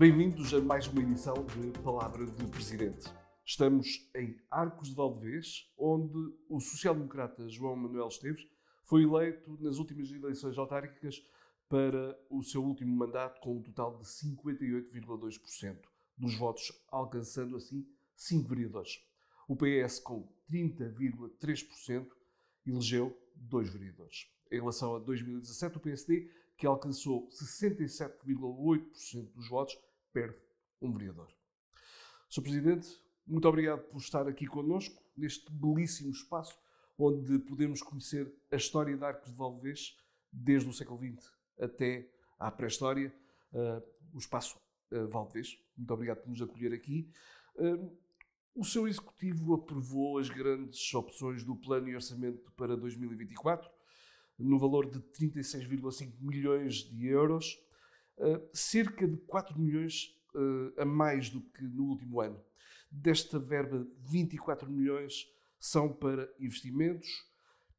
Bem-vindos a mais uma edição de Palavra de Presidente. Estamos em Arcos de Valdevez, onde o social-democrata João Manuel Esteves foi eleito nas últimas eleições autárquicas para o seu último mandato com um total de 58,2% dos votos, alcançando assim 5 vereadores. O PS, com 30,3%, elegeu dois vereadores. Em relação a 2017, o PSD, que alcançou 67,8% dos votos, perde um vereador. Sr. Presidente, muito obrigado por estar aqui connosco, neste belíssimo espaço onde podemos conhecer a história de Arcos de Valdevez, desde o século XX até à pré-história, uh, o espaço uh, Valdevez. Muito obrigado por nos acolher aqui. Uh, o seu executivo aprovou as grandes opções do plano e orçamento para 2024, no valor de 36,5 milhões de euros, cerca de 4 milhões uh, a mais do que no último ano. Desta verba, 24 milhões são para investimentos.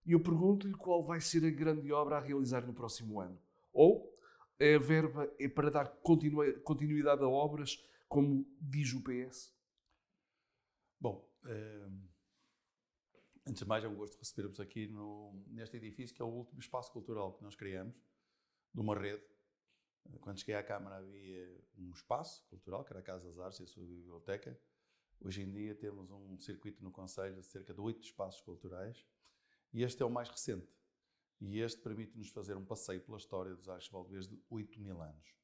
E eu pergunto-lhe qual vai ser a grande obra a realizar no próximo ano. Ou a verba é para dar continuidade a obras, como diz o PS? Bom, eh, antes de mais é um gosto receber-vos aqui no, neste edifício que é o último espaço cultural que nós criamos, de uma rede. Quando cheguei à Câmara havia um espaço cultural, que era a Casa das Artes e a sua biblioteca. Hoje em dia temos um circuito no Conselho de cerca de oito espaços culturais e este é o mais recente. E este permite-nos fazer um passeio pela história dos Valdevez de 8 mil anos.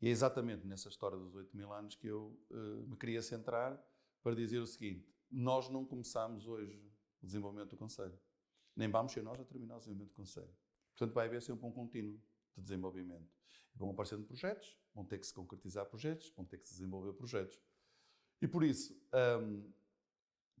E é exatamente nessa história dos 8 mil anos que eu uh, me queria centrar para dizer o seguinte: nós não começamos hoje o desenvolvimento do Conselho, nem vamos ser nós a terminar o desenvolvimento do Conselho. Portanto, vai haver sempre um contínuo de desenvolvimento. Vão aparecendo projetos, vão ter que se concretizar projetos, vão ter que se desenvolver projetos. E por isso, um,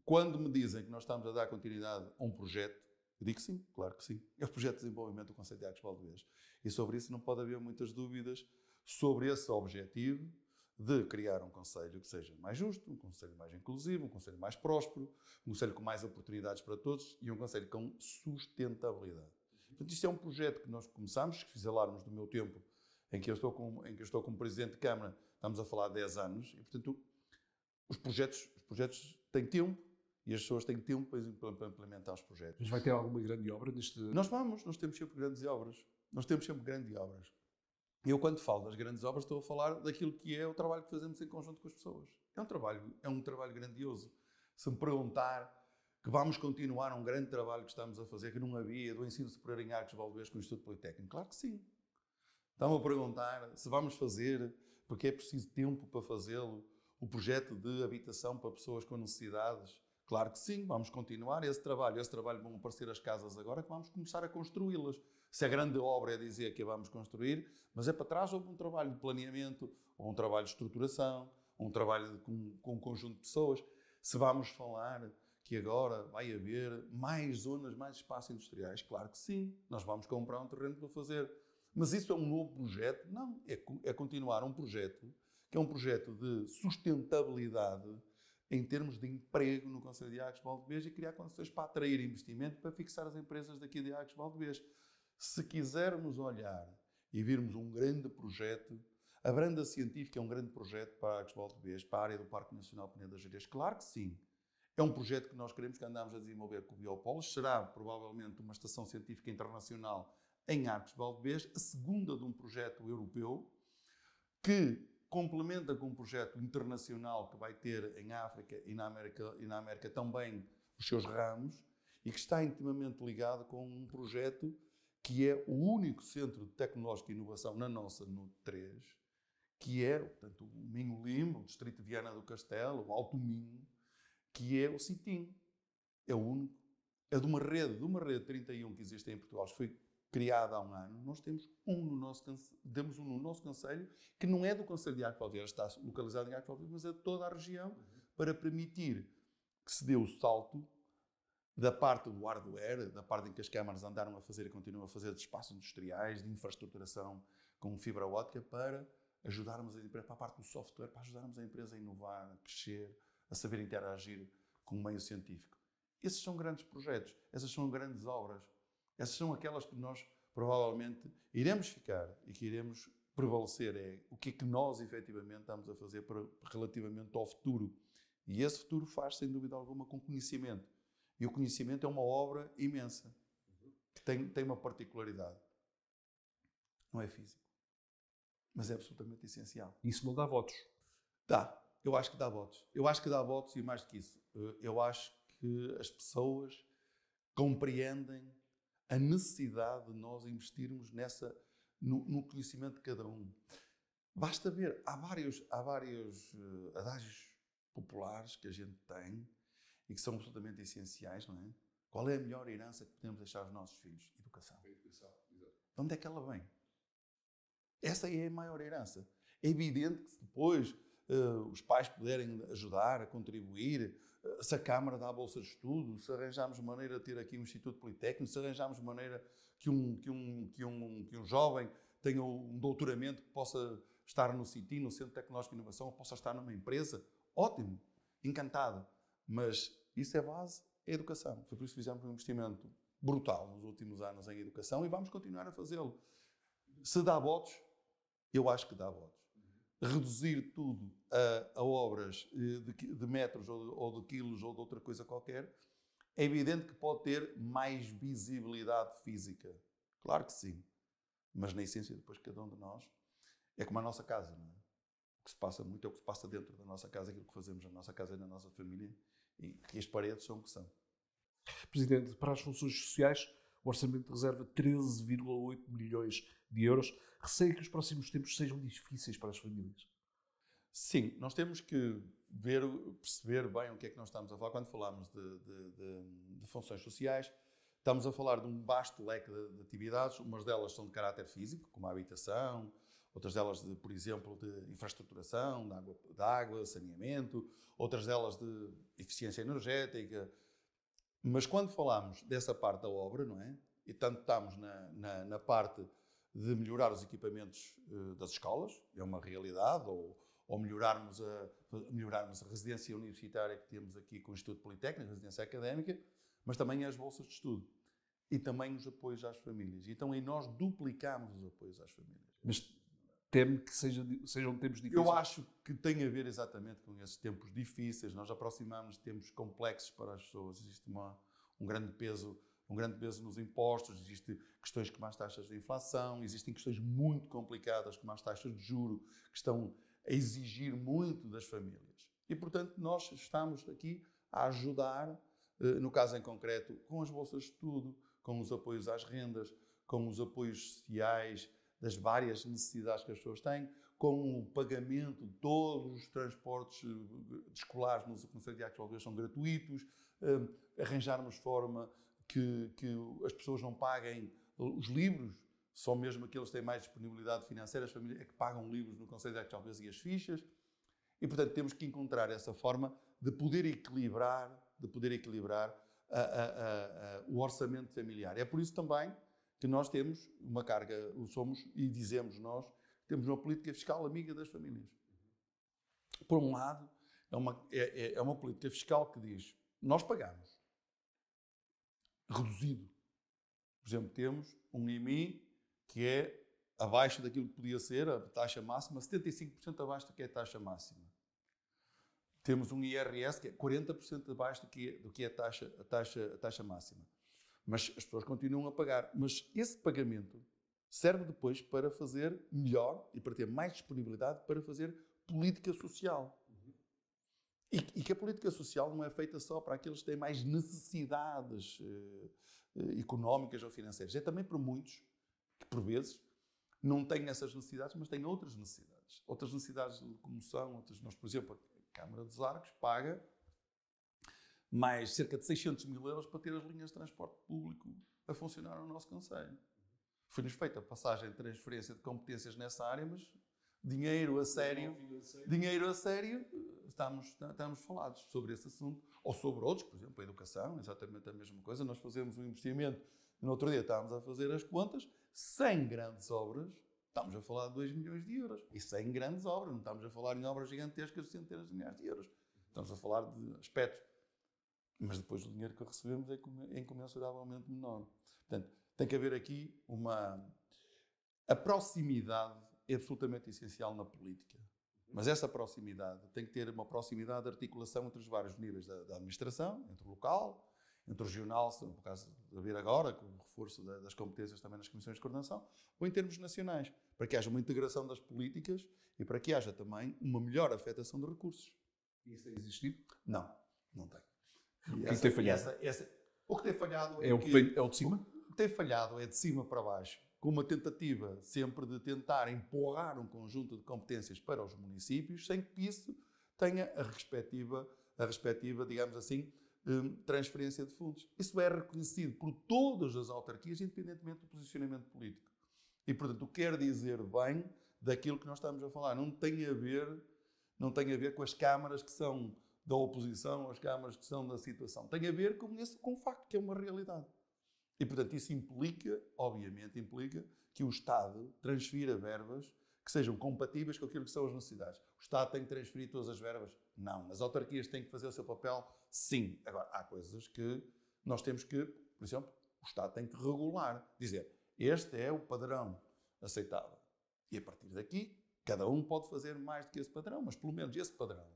quando me dizem que nós estamos a dar continuidade a um projeto, eu digo sim, claro que sim. É o projeto de desenvolvimento do Conselho de Arcos Valdevez. E sobre isso não pode haver muitas dúvidas sobre esse objetivo de criar um conselho que seja mais justo, um conselho mais inclusivo, um conselho mais próspero, um conselho com mais oportunidades para todos e um conselho com sustentabilidade. Portanto, isto é um projeto que nós começamos, que fiz alarmes do meu tempo, em que eu estou como, em que estou como Presidente de Câmara, estamos a falar de 10 anos, e portanto os projetos, os projetos têm tempo e as pessoas têm tempo para implementar os projetos. Mas vai ter alguma grande obra neste... Nós vamos, nós temos sempre grandes obras. Nós temos sempre grandes obras. Eu, quando falo das grandes obras, estou a falar daquilo que é o trabalho que fazemos em conjunto com as pessoas. É um trabalho, é um trabalho grandioso. Se me perguntar que vamos continuar um grande trabalho que estamos a fazer, que não havia, do ensino superior em Arcos Valdevez com o Instituto Politécnico, claro que sim. Estão a perguntar se vamos fazer, porque é preciso tempo para fazê-lo, o projeto de habitação para pessoas com necessidades. Claro que sim, vamos continuar esse trabalho. Esse trabalho vão aparecer as casas agora que vamos começar a construí-las. Se a grande obra é dizer que a vamos construir, mas é para trás houve um trabalho de planeamento, ou um trabalho de estruturação, ou um trabalho de, com, com um conjunto de pessoas. Se vamos falar que agora vai haver mais zonas, mais espaços industriais, claro que sim, nós vamos comprar um terreno para fazer. Mas isso é um novo projeto? Não, é, é continuar um projeto que é um projeto de sustentabilidade em termos de emprego no Conselho de Arcos Valdebês e criar condições para atrair investimento para fixar as empresas daqui de Arcos Valdebês. Se quisermos olhar e virmos um grande projeto, a Branda Científica é um grande projeto para Arcos Valdebês, para a área do Parque Nacional Peneda Gerês. Claro que sim. É um projeto que nós queremos, que andamos a desenvolver com o Biopolis. Será provavelmente uma estação científica internacional em Arcos Valdebês, a segunda de um projeto europeu que complementa com um projeto internacional que vai ter em África e na América, e na América também os seus ramos e que está intimamente ligado com um projeto que é o único centro de tecnológica e inovação na nossa no 3, que é, portanto, o Minho Lima, o Distrito de Viana do Castelo, o Alto Minho, que é o CITIM. É o único. É de uma rede, de uma rede 31 que existe em Portugal, foi criada há um ano, nós temos um no nosso, temos um no nosso Conselho, que não é do Conselho de Arco está localizado em Arco mas é de toda a região, para permitir que se dê o salto da parte do hardware, da parte em que as câmaras andaram a fazer e continuam a fazer de espaços industriais, de infraestruturação com fibra óptica, para ajudarmos a empresa, para a parte do software, para ajudarmos a empresa a inovar, a crescer, a saber interagir com o meio científico. Esses são grandes projetos, essas são grandes obras, essas são aquelas que nós provavelmente iremos ficar e que iremos prevalecer é o que é que nós efetivamente estamos a fazer para, relativamente ao futuro. E esse futuro faz, sem dúvida alguma, com conhecimento. E o conhecimento é uma obra imensa, que tem, tem uma particularidade. Não é físico, mas é absolutamente essencial. Isso não dá votos? Dá. Eu acho que dá votos. Eu acho que dá votos e mais do que isso. eh, Eu acho que as pessoas compreendem a necessidade de nós investirmos nessa, no, no conhecimento de cada um. Basta ver, há vários, há vários uh, adágios populares que a gente tem e que são absolutamente essenciais, não é? Qual é a melhor herança que podemos deixar aos nossos filhos? Educação. De onde é que ela vem? Essa é a maior herança. É evidente que depois os pais puderem ajudar contribuir, uh, se a Câmara dá bolsa de estudo, se arranjarmos maneira de ter aqui um Instituto Politécnico, se arranjarmos maneira que um, que um, que um, que um jovem tenha um doutoramento que possa estar no CITI, no Centro Tecnológico de Inovação, possa estar numa empresa, ótimo, encantado. Mas isso é base, é educação. Foi por isso que fizemos um investimento brutal nos últimos anos em educação e vamos continuar a fazê-lo. Se dá votos, eu acho que dá votos. Reduzir tudo a, a obras de, de metros ou de, ou de, quilos ou de outra coisa qualquer, é evidente que pode ter mais visibilidade física. Claro que sim. Mas na essência, depois, cada um de nós é como a nossa casa, não é? O que se passa muito é o que se passa dentro da nossa casa, aquilo que fazemos na nossa casa e na nossa família, e que as paredes são o que são. Presidente, para as funções sociais, o orçamento reserva 13,8 milhões de euros. Receio que os próximos tempos sejam difíceis para as famílias. Sim, nós temos que ver, perceber bem o que é que nós estamos a falar. Quando falamos de, de, de, de funções sociais, estamos a falar de um vasto leque de, atividades. Umas delas são de caráter físico, como a habitação, outras delas, de, por exemplo, de infraestruturação, de água, de água, saneamento, outras delas de eficiência energética. Mas quando falamos dessa parte da obra, não é? E tanto estamos na, na, na parte de melhorar os equipamentos uh, das escolas, é uma realidade, ou, ou melhorarmos, a, melhorarmos a residência universitária que temos aqui com o Instituto Politécnico, a residência académica, mas também as bolsas de estudo. E também os apoios às famílias. Então aí nós duplicamos os apoios às famílias. Mas teme que seja, sejam tempos difíceis? Eu acho que tem a ver exatamente com esses tempos difíceis. Nós aproximamos de tempos complexos para as pessoas. Existe uma, um grande peso um grande peso nos impostos, existem questões como as taxas de inflação, existem questões muito complicadas como as taxas de juro, que estão a exigir muito das famílias. E, portanto, nós estamos aqui a ajudar, no caso em concreto, com as bolsas de estudo, com os apoios às rendas, com os apoios sociais das várias necessidades que as pessoas têm, com o pagamento de todos os transportes escolares no Conselho de Actos são gratuitos, arranjarmos forma que, que, as pessoas não paguem os livros, só mesmo aqueles que têm mais disponibilidade financeira, as famílias é que pagam livros no Conselho de Actos talvez e as fichas. E, portanto, temos que encontrar essa forma de poder equilibrar, de poder equilibrar a, a, a, o orçamento familiar. É por isso também que nós temos uma carga, somos e dizemos nós, temos uma política fiscal amiga das famílias. Por um lado, é uma, é, é uma política fiscal que diz, nós pagamos, reduzido. Por exemplo, temos um IMI que é abaixo daquilo que podia ser a taxa máxima, 75% abaixo do que é a taxa máxima. Temos um IRS que é 40% abaixo do que é, do que é a, taxa, a, taxa, a taxa máxima. Mas as pessoas continuam a pagar. Mas esse pagamento serve depois para fazer melhor e para ter mais disponibilidade para fazer política social. E, e, que a política social não é feita só para aqueles que têm mais necessidades eh, económicas ou financeiras. É também para muitos que, por vezes, não têm essas necessidades, mas têm outras necessidades. Outras necessidades de locomoção. Outras, nós, por exemplo, a Câmara dos Arcos paga mais cerca de 600 mil euros para ter as linhas de transporte público a funcionar no nosso Conselho. Foi-nos feita a passagem de transferência de competências nessa área, mas dinheiro a sério, dinheiro a sério, estamos, estamos falados sobre esse assunto, ou sobre outros, por exemplo, a educação, exatamente a mesma coisa. Nós fazemos um investimento, no outro dia estávamos a fazer as contas, 100 grandes obras, estamos a falar de 2 milhões de euros. E 100 grandes obras, não estamos a falar em obras gigantescas de centenas de milhares de euros. Estamos a falar de aspectos. Mas depois o dinheiro que recebemos é incomensuravelmente menor. Portanto, tem que haver aqui uma. A proximidade é absolutamente essencial na política. Mas essa proximidade tem que ter uma proximidade de articulação entre os vários níveis da, da administração, entre o local, entre o regional, por caso de haver agora, com o reforço da, das competências também nas comissões de coordenação, ou em termos nacionais, para que haja uma integração das políticas e para que haja também uma melhor afetação de recursos. Isso tem existido? Não, não tem. O que tem falhado? Essa, essa, o que tem falhado é, é o que, é o de cima? O que tem falhado é de cima para baixo, com uma tentativa sempre de tentar empurrar um conjunto de competências para os municípios, sem que isso tenha a respectiva, a respectiva digamos assim, hum, transferência de fundos. Isso é reconhecido por todas as autarquias, independentemente do posicionamento político. E, portanto, quer dizer bem daquilo que nós estamos a falar. Não tem a ver, não tem a ver com as câmaras que são da oposição, as câmaras que são da situação. Tem a ver com esse com o facto que é uma realidade. E, portanto, isso implica, obviamente, implica que o Estado transfira verbas que sejam compatíveis com aquilo que são as necessidades. O Estado tem que transferir todas as verbas? Não. As autarquias têm que fazer o seu papel? Sim. Agora, há coisas que nós temos que, por exemplo, o Estado tem que regular. Dizer, este é o padrão aceitável. E a partir daqui, cada um pode fazer mais do que esse padrão, mas pelo menos esse padrão,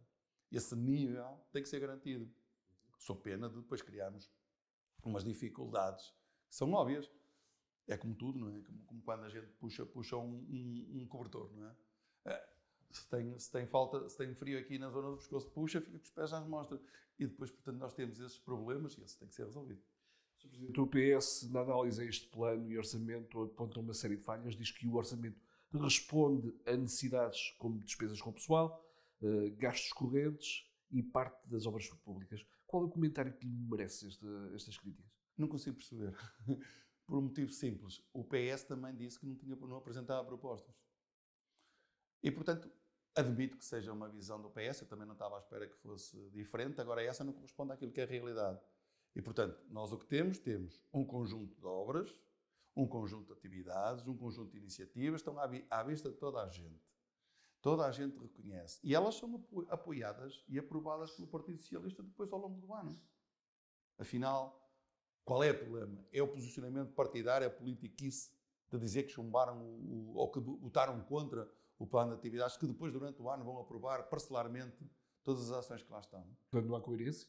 esse nível, tem que ser garantido. Sou pena de depois criarmos umas dificuldades que são óbvias. É como tudo, não é? Como, como quando a gente puxa, puxa um, um, um cobertor, não é? é? se, tem, se tem falta, se tem frio aqui na zona do pescoço, puxa, fica com os pés às mostras. E depois, portanto, nós temos esses problemas e isso tem que ser resolvido. O PS, na análise a este plano e orçamento, aponta uma série de falhas, diz que o orçamento responde a necessidades como despesas com pessoal, gastos correntes e parte das obras públicas. Qual é o comentário que lhe merece esta, estas críticas? Não consigo perceber. Por um motivo simples. O PS também disse que não, tinha, não apresentava propostas. E, portanto, admito que seja uma visão do PS, eu também não estava à espera que fosse diferente, agora essa não corresponde àquilo que é a realidade. E, portanto, nós o que temos? Temos um conjunto de obras, um conjunto de atividades, um conjunto de iniciativas, estão à vista de toda a gente. Toda a gente reconhece. E elas são apoiadas e aprovadas pelo Partido Socialista depois ao longo do ano. Afinal, qual é o problema? É o posicionamento partidário, a politiquice de dizer que chumbaram o, ou que votaram contra o plano de atividades que depois, durante o ano, vão aprovar parcelarmente todas as ações que lá estão. Portanto, não há coerência?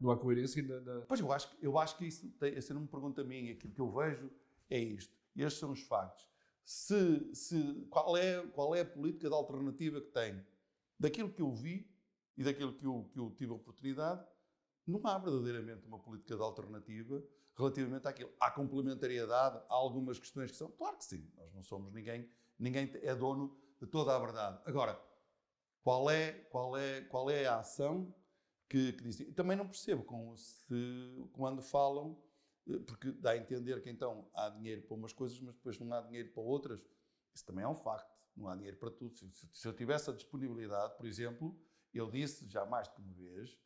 Não há coerência na, na... Pois eu acho, eu acho que isso, tem, se não me pergunta a mim, aquilo que eu vejo é isto. E estes são os factos. Se, se, qual, é, qual é a política de alternativa que tem? Daquilo que eu vi e daquilo que eu, que eu tive a oportunidade, não há verdadeiramente uma política de alternativa relativamente àquilo. Há complementariedade, há algumas questões que são. Claro que sim, nós não somos ninguém, ninguém é dono de toda a verdade. Agora, qual é, qual é, qual é a ação que, que dizem. Também não percebo com, se, quando falam, porque dá a entender que então há dinheiro para umas coisas, mas depois não há dinheiro para outras. Isso também é um facto. Não há dinheiro para tudo. Se, se eu tivesse a disponibilidade, por exemplo, eu disse já mais de uma vez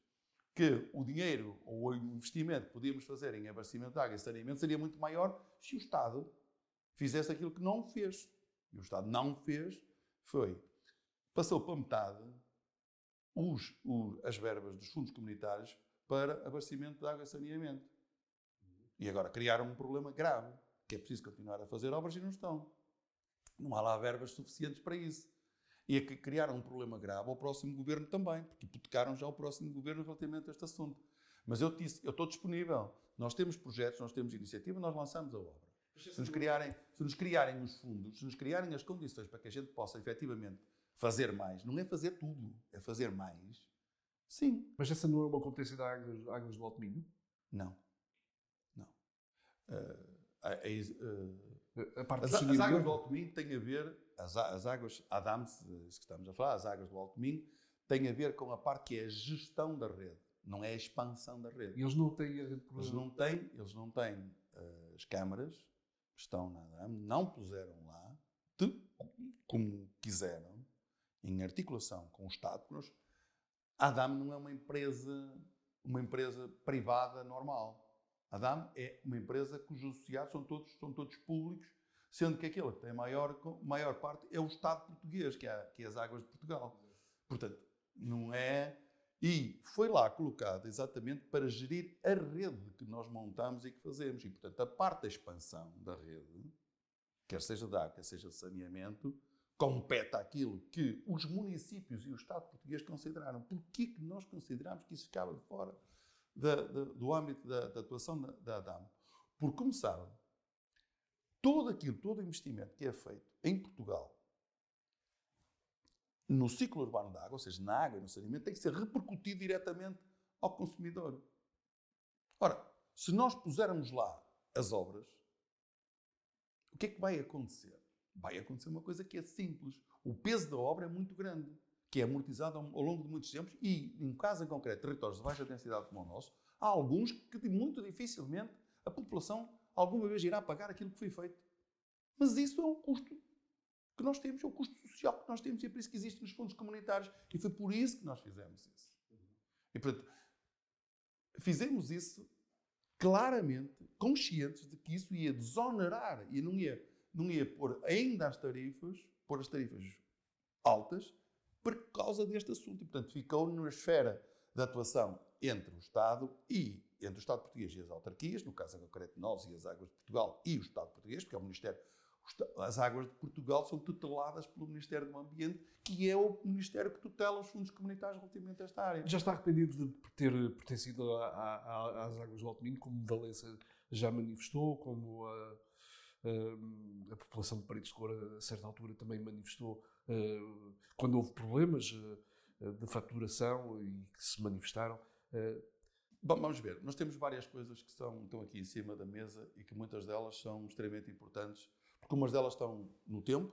que o dinheiro ou o investimento que podíamos fazer em abastecimento de água e saneamento seria muito maior se o Estado fizesse aquilo que não fez. E o Estado não fez, foi, passou para metade os, as verbas dos fundos comunitários para abastecimento de água e saneamento. E agora criaram um problema grave, que é preciso continuar a fazer obras e não estão. Não há lá verbas suficientes para isso. E é que criaram um problema grave ao próximo governo também, porque hipotecaram já o próximo governo relativamente a este assunto. Mas eu disse, eu estou disponível. Nós temos projetos, nós temos iniciativa, nós lançamos a obra. Se nos, criarem, se nos criarem os fundos, se nos criarem as condições para que a gente possa efetivamente fazer mais. Não é fazer tudo, é fazer mais. Sim. Mas essa não é uma competência da Águas, do Alto Minho? Não. A, parte as, as águas do Alto Minho têm a ver, as, as águas, Adams, isso que estamos a falar, as águas do Alto Minho, têm a ver com a parte que é a gestão da rede, não é a expansão da rede. E eles não têm a rede Eles não têm, eles não têm uh, as câmaras que estão na ADAM, não puseram lá, de, como quiseram, em articulação com o Estado, nós, a ADAM não é uma empresa, uma empresa privada normal. A ADAM é uma empresa cujos associados são todos, são todos públicos, sendo que aquele que tem maior, maior parte é o Estado português, que é, que é as águas de Portugal. Portanto, não é. E foi lá colocado exatamente para gerir a rede que nós montamos e que fazemos. E, portanto, a parte da expansão da rede, quer seja de água, quer seja de saneamento, compete àquilo que os municípios e o Estado português consideraram. Porquê que nós consideramos que isso ficava de fora da, da, do âmbito da, da atuação da, da ADAM? Como sabem, todo aquilo, todo o investimento que é feito em Portugal no ciclo urbano da água, ou seja, na água e no saneamento, tem que ser repercutido diretamente ao consumidor. Ora, se nós pusermos lá as obras, o que é que vai acontecer? Vai acontecer uma coisa que é simples. O peso da obra é muito grande, que é amortizado ao longo de muitos tempos e, em caso em concreto, territórios de baixa densidade como o nosso, há alguns que muito dificilmente a população alguma vez irá pagar aquilo que foi feito. Mas isso é um custo que nós temos, é o custo social que nós temos e é por isso que existem os fundos comunitários. E foi por isso que nós fizemos isso. E, portanto, fizemos isso claramente, conscientes de que isso ia desonerar e não ia, não ia pôr ainda as tarifas, pôr as tarifas altas, por causa deste assunto. E, portanto, ficou na esfera de atuação entre o Estado e entre o Estado português e as autarquias, no caso concreto nós e as Águas de Portugal e o Estado português, porque é o Ministério as águas de Portugal são tuteladas pelo Ministério do Ambiente, que é o Ministério que tutela os fundos comunitários relativamente a esta área. Já está arrependido de ter pertencido às águas do Alto Minho, como Valença já manifestou, como a, a, população de Paredes de Cor, a certa altura, também manifestou uh, quando houve problemas uh, de faturação e que se manifestaram. Bom, vamos ver. Nós temos várias coisas que são, estão aqui em cima da mesa e que muitas delas são extremamente importantes porque umas delas estão no tempo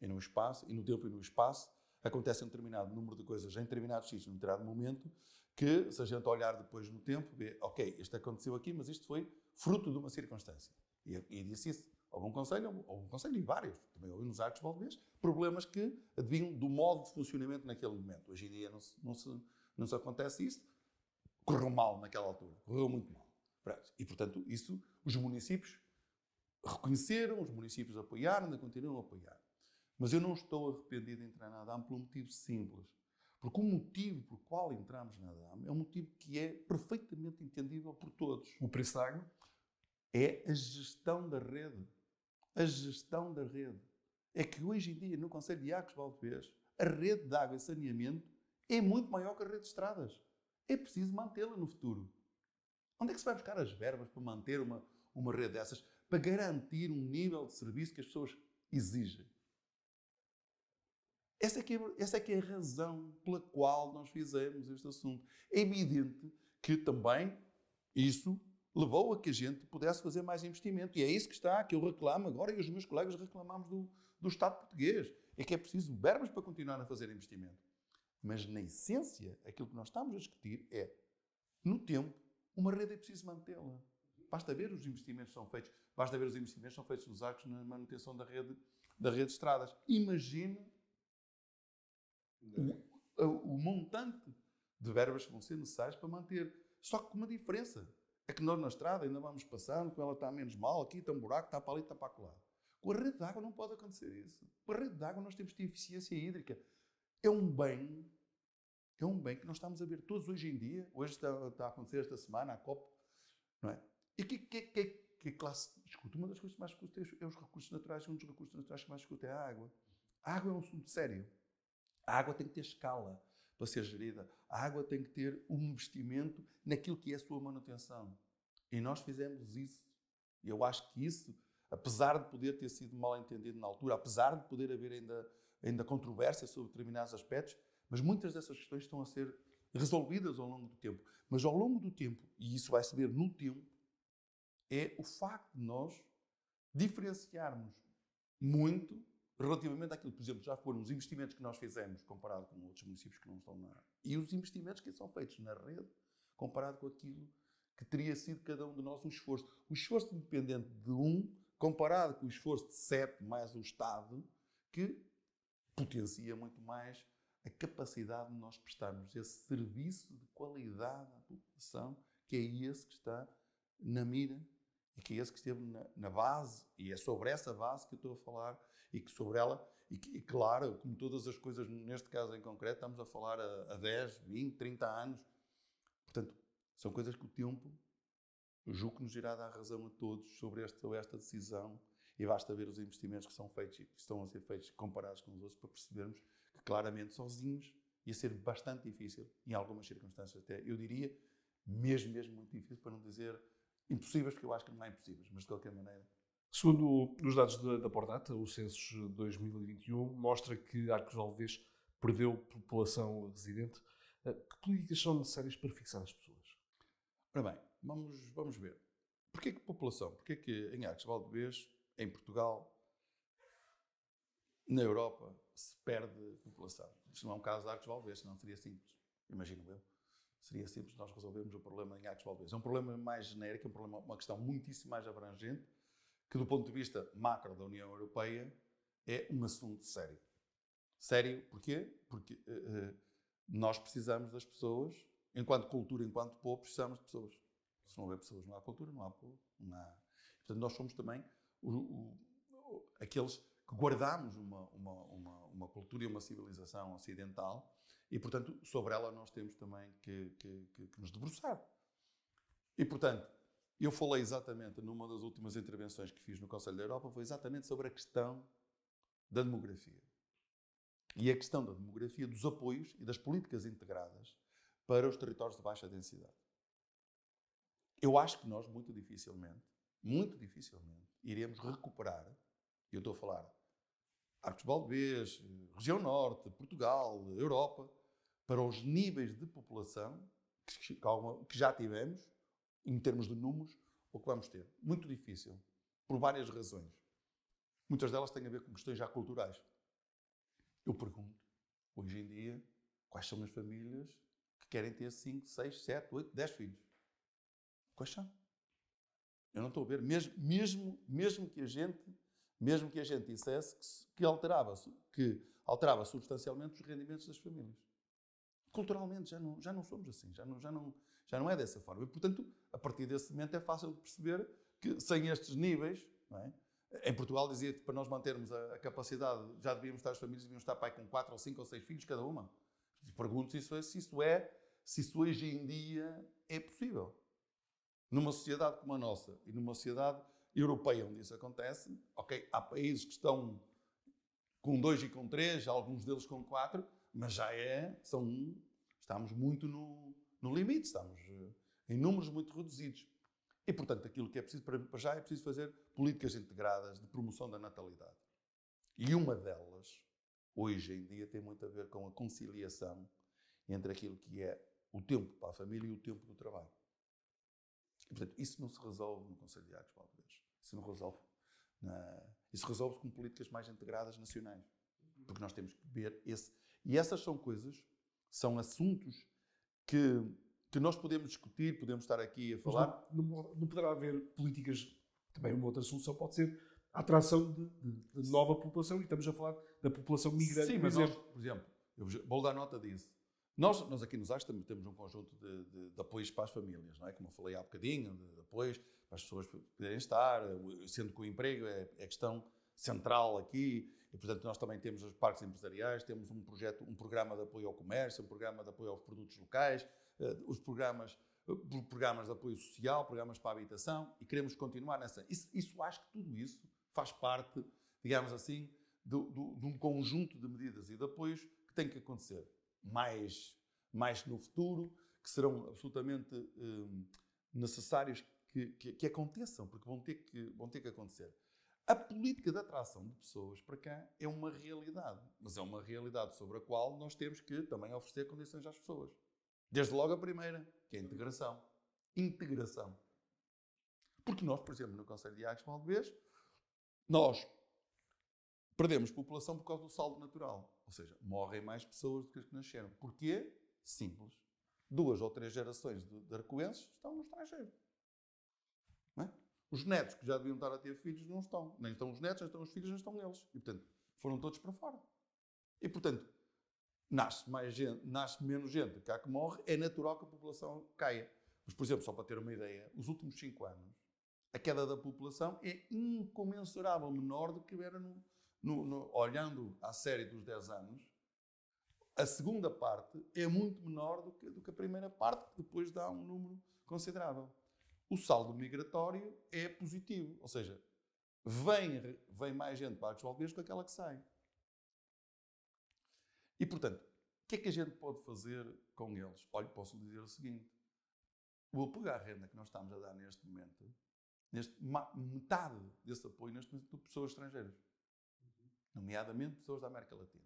e no espaço, e no tempo e no espaço acontece um determinado número de coisas em determinados sítios, num determinado momento, que se a gente olhar depois no tempo, vê, ok, isto aconteceu aqui, mas isto foi fruto de uma circunstância. E, e disse isso. Houve um conselho, houve um conselho e vários, também houve nos Arcos Valdez, problemas que advinham do modo de funcionamento naquele momento. Hoje em dia não se, não se, não se acontece isso. Correu mal naquela altura, correu muito mal. E, portanto, isso, os municípios reconheceram, os municípios apoiaram, ainda continuam a apoiar. Mas eu não estou arrependido de entrar na ADAM por um motivo simples. Porque o motivo por qual entramos na ADAM é um motivo que é perfeitamente entendível por todos. O preço da água? É a gestão da rede. A gestão da rede. É que hoje em dia, no Conselho de Águas Valdez, a rede de água e saneamento é muito maior que a rede de estradas. É preciso mantê-la no futuro. Onde é que se vai buscar as verbas para manter uma, uma rede dessas? para garantir um nível de serviço que as pessoas exigem. Essa é, que é, essa é que é a razão pela qual nós fizemos este assunto. É evidente que também isso levou a que a gente pudesse fazer mais investimento. E é isso que está, que eu reclamo agora e os meus colegas reclamamos do, do Estado português. É que é preciso verbas para continuar a fazer investimento. Mas, na essência, aquilo que nós estamos a discutir é, no tempo, uma rede é preciso mantê-la. Basta ver os investimentos que são feitos. Basta ver os investimentos são feitos nos arcos na manutenção da rede, da rede de estradas. Imagine o, o montante de verbas que vão ser necessárias para manter. Só que com uma diferença. É que nós na estrada ainda vamos passando, com ela está menos mal, aqui está um buraco, está para ali, está para lá. Com a rede de água não pode acontecer isso. Com a rede de água nós temos de ter eficiência hídrica. É um bem, é um bem que nós estamos a ver todos hoje em dia. Hoje está, está a acontecer esta semana, a COP, não é? E que, que, que, que classe discute? Uma das coisas que mais discute é os recursos naturais, um dos recursos naturais que mais discute é a água. A água é um assunto sério. A água tem que ter escala para ser gerida. A água tem que ter um investimento naquilo que é a sua manutenção. E nós fizemos isso. E eu acho que isso, apesar de poder ter sido mal entendido na altura, apesar de poder haver ainda, ainda controvérsia sobre determinados aspectos, mas muitas dessas questões estão a ser resolvidas ao longo do tempo. Mas ao longo do tempo, e isso vai se ver no tempo, é o facto de nós diferenciarmos muito relativamente àquilo, por exemplo, já foram os investimentos que nós fizemos comparado com outros municípios que não estão na e os investimentos que são feitos na rede comparado com aquilo que teria sido cada um de nós um esforço. O esforço independente de um comparado com o esforço de sete mais o Estado que potencia muito mais a capacidade de nós prestarmos esse serviço de qualidade à população, que é esse que está na mira e que é esse que esteve na, na, base, e é sobre essa base que eu estou a falar, e que sobre ela, e, que, e claro, como todas as coisas, neste caso em concreto, estamos a falar a, a 10, 20, 30 anos. Portanto, são coisas que o tempo, julgo que nos irá dar razão a todos sobre esta, esta decisão, E basta ver os investimentos que são feitos e que estão a ser feitos comparados com os outros para percebermos que claramente sozinhos ia ser bastante difícil, em algumas circunstâncias até, eu diria, mesmo, mesmo muito difícil, para não dizer impossíveis, porque eu acho que não há impossíveis, mas de qualquer maneira. Segundo os dados da, da Pordata, o Census 2021 mostra que Arcos Alves perdeu população residente. Eh, que políticas são necessárias para fixar as pessoas? Ora bem, vamos, vamos ver. Porquê que população? Porquê que em Arcos de Valdevez, em Portugal, na Europa, se perde população? Isto não é um caso de Arcos de Valdevez, senão seria simples, imagino eu. Seria simples nós resolvermos o problema em Arcos de Valdevez. É um problema mais genérico, é um problema, uma questão muitíssimo mais abrangente, que do ponto de vista macro da União Europeia é um assunto sério. Sério, porquê? Porque uh, nós precisamos das pessoas, enquanto cultura, enquanto povo, precisamos de pessoas. Se não houver pessoas, não há cultura, não há povo. Não há... Portanto, nós somos também o, o, aqueles que guardamos uma, uma, uma, uma, cultura e uma civilização ocidental e, portanto, sobre ela nós temos também que, que, que, que nos debruçar. E, portanto, eu falei exatamente numa das últimas intervenções que fiz no Conselho da Europa, foi exatamente sobre a questão da demografia. E a questão da demografia, dos apoios e das políticas integradas para os territórios de baixa densidade. Eu acho que nós, muito dificilmente, muito dificilmente, iremos recuperar, e eu estou a falar Arcos Valdevez, região norte, Portugal, Europa, para os níveis de população que já tivemos em termos de números, o que vamos ter. Muito difícil, por várias razões. Muitas delas têm a ver com questões já culturais. Eu pergunto, hoje em dia, quais são as famílias que querem ter 5, 6, 7, 8, 10 filhos? Quais são? Eu não estou a ver. Mesmo, mesmo, mesmo que a gente, mesmo que a gente dissesse que, que alterava, que alterava substancialmente os rendimentos das famílias. Culturalmente já não, já não somos assim, já não, já não, já não é dessa forma. E, portanto, a partir desse momento é fácil de perceber que sem estes níveis, é? em Portugal dizia que para nós mantermos a, a, capacidade, já devíamos estar, as famílias deviam estar pai com 4 ou 5 ou 6 filhos cada uma. Pergunto se isso, é, se isso é, se isso hoje em dia é possível. Numa sociedade como a nossa e numa sociedade europeia onde isso acontece, ok, há países que estão com dois e com três, alguns deles com quatro, mas já é, são, estamos muito no, no limite, estamos eh, em números muito reduzidos. E, portanto, aquilo que é preciso para já é preciso fazer políticas integradas de promoção da natalidade. E uma delas, hoje em dia, tem muito a ver com a conciliação entre aquilo que é o tempo para a família e o tempo do trabalho. E, portanto, isso não se resolve no Conselho de Arcos Valdez. Isso não resolve. Na... Isso resolve-se com políticas mais integradas nacionais. Porque nós temos que ver esse. E essas são coisas, são assuntos que, que nós podemos discutir, podemos estar aqui a falar. Não, não, não, poderá haver políticas, também uma outra solução pode ser a atração de, de, de nova população, e estamos a falar da população migrante, Sim, por exemplo. Nós, por exemplo, eu vou dar nota disso. Nós, nós aqui nos AS temos um conjunto de, de, de, apoios para as famílias, não é? Como eu falei há bocadinho, de, de apoios para as pessoas poderem estar, sendo que o emprego é, é questão central aqui, e, portanto, nós também temos os parques empresariais, temos um projeto, um programa de apoio ao comércio, um programa de apoio aos produtos locais, uh, os programas, uh, programas de apoio social, programas para a habitação, e queremos continuar nessa. Isso, isso acho que tudo isso faz parte, digamos assim, do, do, de um conjunto de medidas e de apoios que tem que acontecer mais, mais no futuro, que serão absolutamente uh, necessários que, que, que aconteçam, porque vão ter que, vão ter que acontecer. A política de atração de pessoas para cá é uma realidade, mas é uma realidade sobre a qual nós temos que também oferecer condições às pessoas. Desde logo a primeira, que é a integração. Integração. Porque nós, por exemplo, no Conselho de Agos Valdevez, nós perdemos população por causa do saldo natural. Ou seja, morrem mais pessoas do que as que nasceram. Porquê? Simples. Duas ou três gerações de, de arcoenses estão no estrangeiro. Não é? Os netos que já deviam estar a ter filhos não estão. Nem estão os netos, nem estão os filhos, nem estão eles. E, portanto, foram todos para fora. E, portanto, nasce, mais gente, nasce menos gente cá que morre, é natural que a população caia. Mas, por exemplo, só para ter uma ideia, os últimos 5 anos, a queda da população é incomensurável menor do que era no, no, no, olhando à série dos 10 anos. A segunda parte é muito menor do que, do que a primeira parte, que depois dá um número considerável o saldo migratório é positivo. Ou seja, vem, vem mais gente para Arcos Valdez do que aquela que sai. E, portanto, o que é que a gente pode fazer com eles? Olha, posso lhe dizer o seguinte. O apoio à renda que nós estamos a dar neste momento, neste, metade desse apoio neste momento de pessoas estrangeiras. Nomeadamente pessoas da América Latina.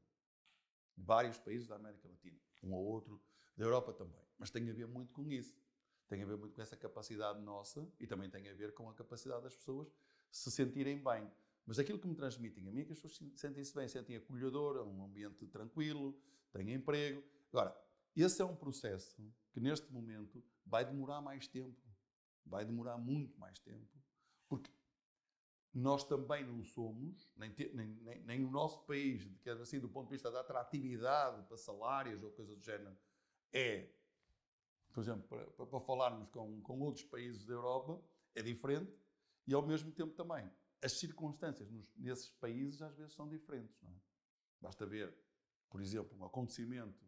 De vários países da América Latina. Um ou outro da Europa também. Mas tem a ver muito com isso. Tem a ver muito com essa capacidade nossa e também tem a ver com a capacidade das pessoas se sentirem bem. Mas aquilo que me transmitem a mim é que as pessoas sentem-se bem, sentem acolhedor, é um ambiente tranquilo, têm emprego. Agora, esse é um processo que neste momento vai demorar mais tempo. Vai demorar muito mais tempo. Porque nós também não somos, nem, nem, nem, nem o nosso país, quer assim, do ponto de vista da atratividade para salários ou coisa do género, é, por exemplo, para, para falarmos com, com outros países da Europa, é diferente e ao mesmo tempo também as circunstâncias nos, nesses países às vezes são diferentes. Não é? Basta ver, por exemplo, um acontecimento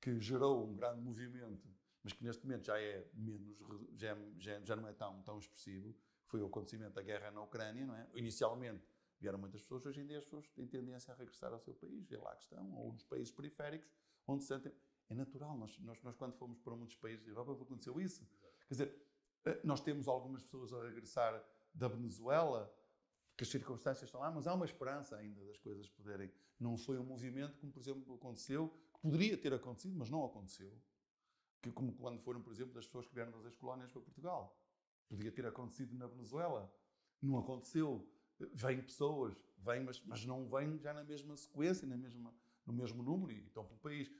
que gerou um grande movimento, mas que neste momento já é menos, já, já, já não é tão, tão expressivo, foi o acontecimento da guerra na Ucrânia, não é? Inicialmente vieram muitas pessoas, hoje em dia as pessoas têm tendência a regressar ao seu país, é lá que estão, ou nos países periféricos, onde se sentem. É natural, nós, nós, nós quando fomos para muitos países da Europa aconteceu isso. Quer dizer, eh, nós temos algumas pessoas a regressar da Venezuela, que as circunstâncias estão lá, mas há uma esperança ainda das coisas poderem. Não foi um movimento como, por exemplo, aconteceu, que poderia ter acontecido, mas não aconteceu. Que, como quando foram, por exemplo, das pessoas que vieram das ex-colónias para Portugal. Podia ter acontecido na Venezuela. Não aconteceu. Vêm pessoas, vêm, mas, mas não vêm já na mesma sequência, na mesma, no mesmo número, e estão o país.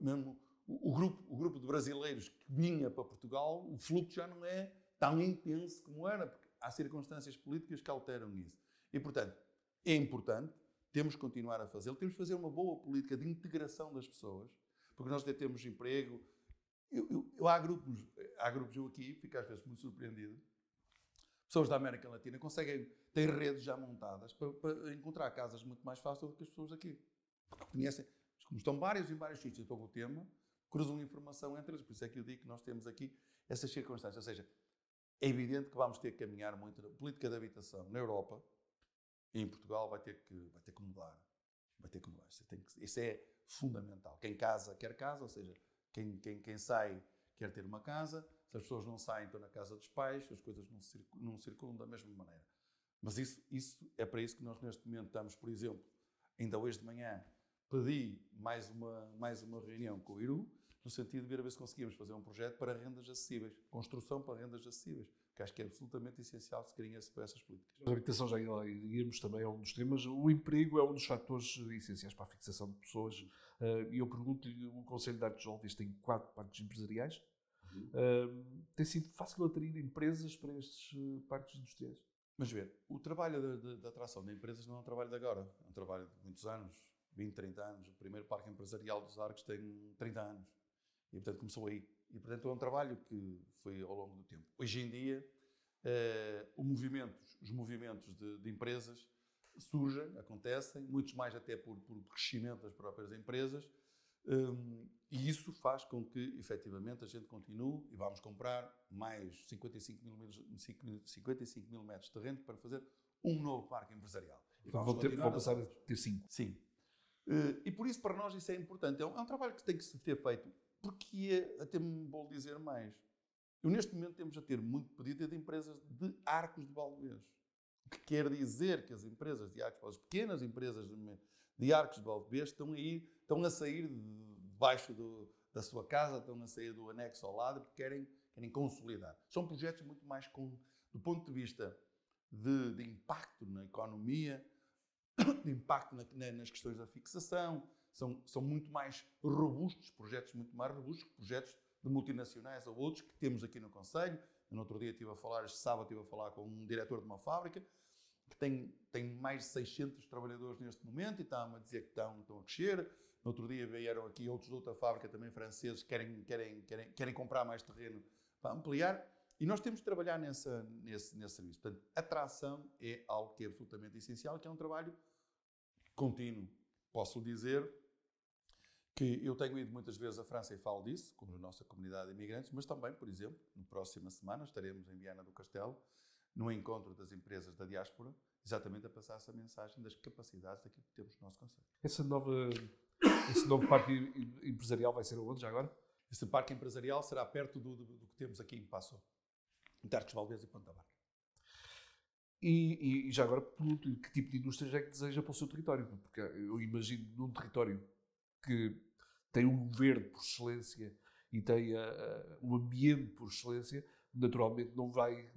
Mesmo o, grupo, o grupo de brasileiros que vinha para Portugal, o fluxo já não é tão intenso como era, porque há circunstâncias políticas que alteram isso. E, portanto, é importante, temos que continuar a fazê-lo, temos que fazer uma boa política de integração das pessoas, porque nós até temos emprego. Eu, eu, eu, há, grupos, há grupos, eu aqui fico às vezes muito surpreendido, pessoas da América Latina conseguem, têm redes já montadas para, para encontrar casas muito mais fácil do que as pessoas aqui. Porque conhecem, como estão vários em vários sítios, estão com o tema, cruzam informação entre eles. Por isso é que eu digo que nós temos aqui essas circunstâncias. Ou seja, é evidente que vamos ter que caminhar muito na política de habitação na Europa e em Portugal vai ter que, vai ter que mudar. Vai ter que mudar. Isso, que, isso é fundamental. Quem casa quer casa, ou seja, quem, quem, quem sai quer ter uma casa. Se as pessoas não saem, estão na casa dos pais, as coisas não circulam, não circulam da mesma maneira. Mas isso, isso é para isso que nós neste momento estamos, por exemplo, ainda hoje de manhã, pedi mais uma, mais uma reunião com o IRU, no sentido de ver a ver se conseguimos fazer um projeto para rendas acessíveis, construção para rendas acessíveis, que acho que é absolutamente essencial se querem para essas políticas. A habitação já iremos também a um dos temas. O emprego é um dos fatores essenciais para a fixação de pessoas. Eh, e eu pergunto-lhe, o Conselho de Artes Jovens tem quatro parques empresariais. Uhum. Uh, tem sido fácil atrair empresas para estes eh, parques industriais? Mas ver, o trabalho da atração de empresas não é um trabalho de agora, é um trabalho de muitos anos, 20, 30 anos. O primeiro parque empresarial dos Arcos tem 30 anos. E, portanto, começou aí. E, portanto, é um trabalho que foi ao longo do tempo. Hoje em dia, movimentos, os movimentos de, de, empresas surgem, acontecem, muitos mais até por, por crescimento das próprias empresas, um, e isso faz com que, efetivamente, a gente continue e vamos comprar mais 55 mil, 55 mil metros de terreno para fazer um novo parque empresarial. E vão, ter, vão passar a ter cinco. Sim. Uh, e por isso, para nós, isso é importante. É um, é um trabalho que tem que ser feito porque é, até me vou dizer mais. Eu, neste momento, temos a ter muito pedido de empresas de arcos de Valdez. O que quer dizer que as empresas de arcos, as pequenas empresas de arcos de Valdez estão, aí, estão a sair debaixo do, da sua casa, estão a sair do anexo ao lado, porque querem, querem consolidar. São projetos muito mais com, do ponto de vista de, de impacto na economia, de impacto na, nas questões da fixação, são, são muito mais robustos, projetos muito mais robustos que projetos de multinacionais ou outros que temos aqui no Conselho. no outro dia estive a falar, este sábado estive a falar com um diretor de uma fábrica que tem, tem mais de 600 trabalhadores neste momento e está-me a dizer que estão, estão a crescer. No outro dia vieram aqui outros de outra fábrica também franceses que querem, querem, querem, querem comprar mais terreno para ampliar. E nós temos de trabalhar nessa, nesse, nesse serviço. Portanto, atração é algo que é absolutamente essencial, que é um trabalho contínuo. Posso dizer que eu tenho ido muitas vezes à França e falo disso, com a nossa comunidade de imigrantes, mas também, por exemplo, na próxima semana estaremos em Viana do Castelo, no encontro das empresas da diáspora, exatamente a passar essa mensagem das capacidades daquilo que temos no nosso Conselho. Essa nova, esse novo parque empresarial vai ser onde já agora? Esse parque empresarial será perto do, do, do que temos aqui em Passo, em Tarcos Valdez e Ponta Barca. E, e, já agora que tipo de indústrias é que deseja para o seu território? Porque eu imagino num território que tem um verde por excelência e tem uh, um ambiente por excelência, naturalmente não vai,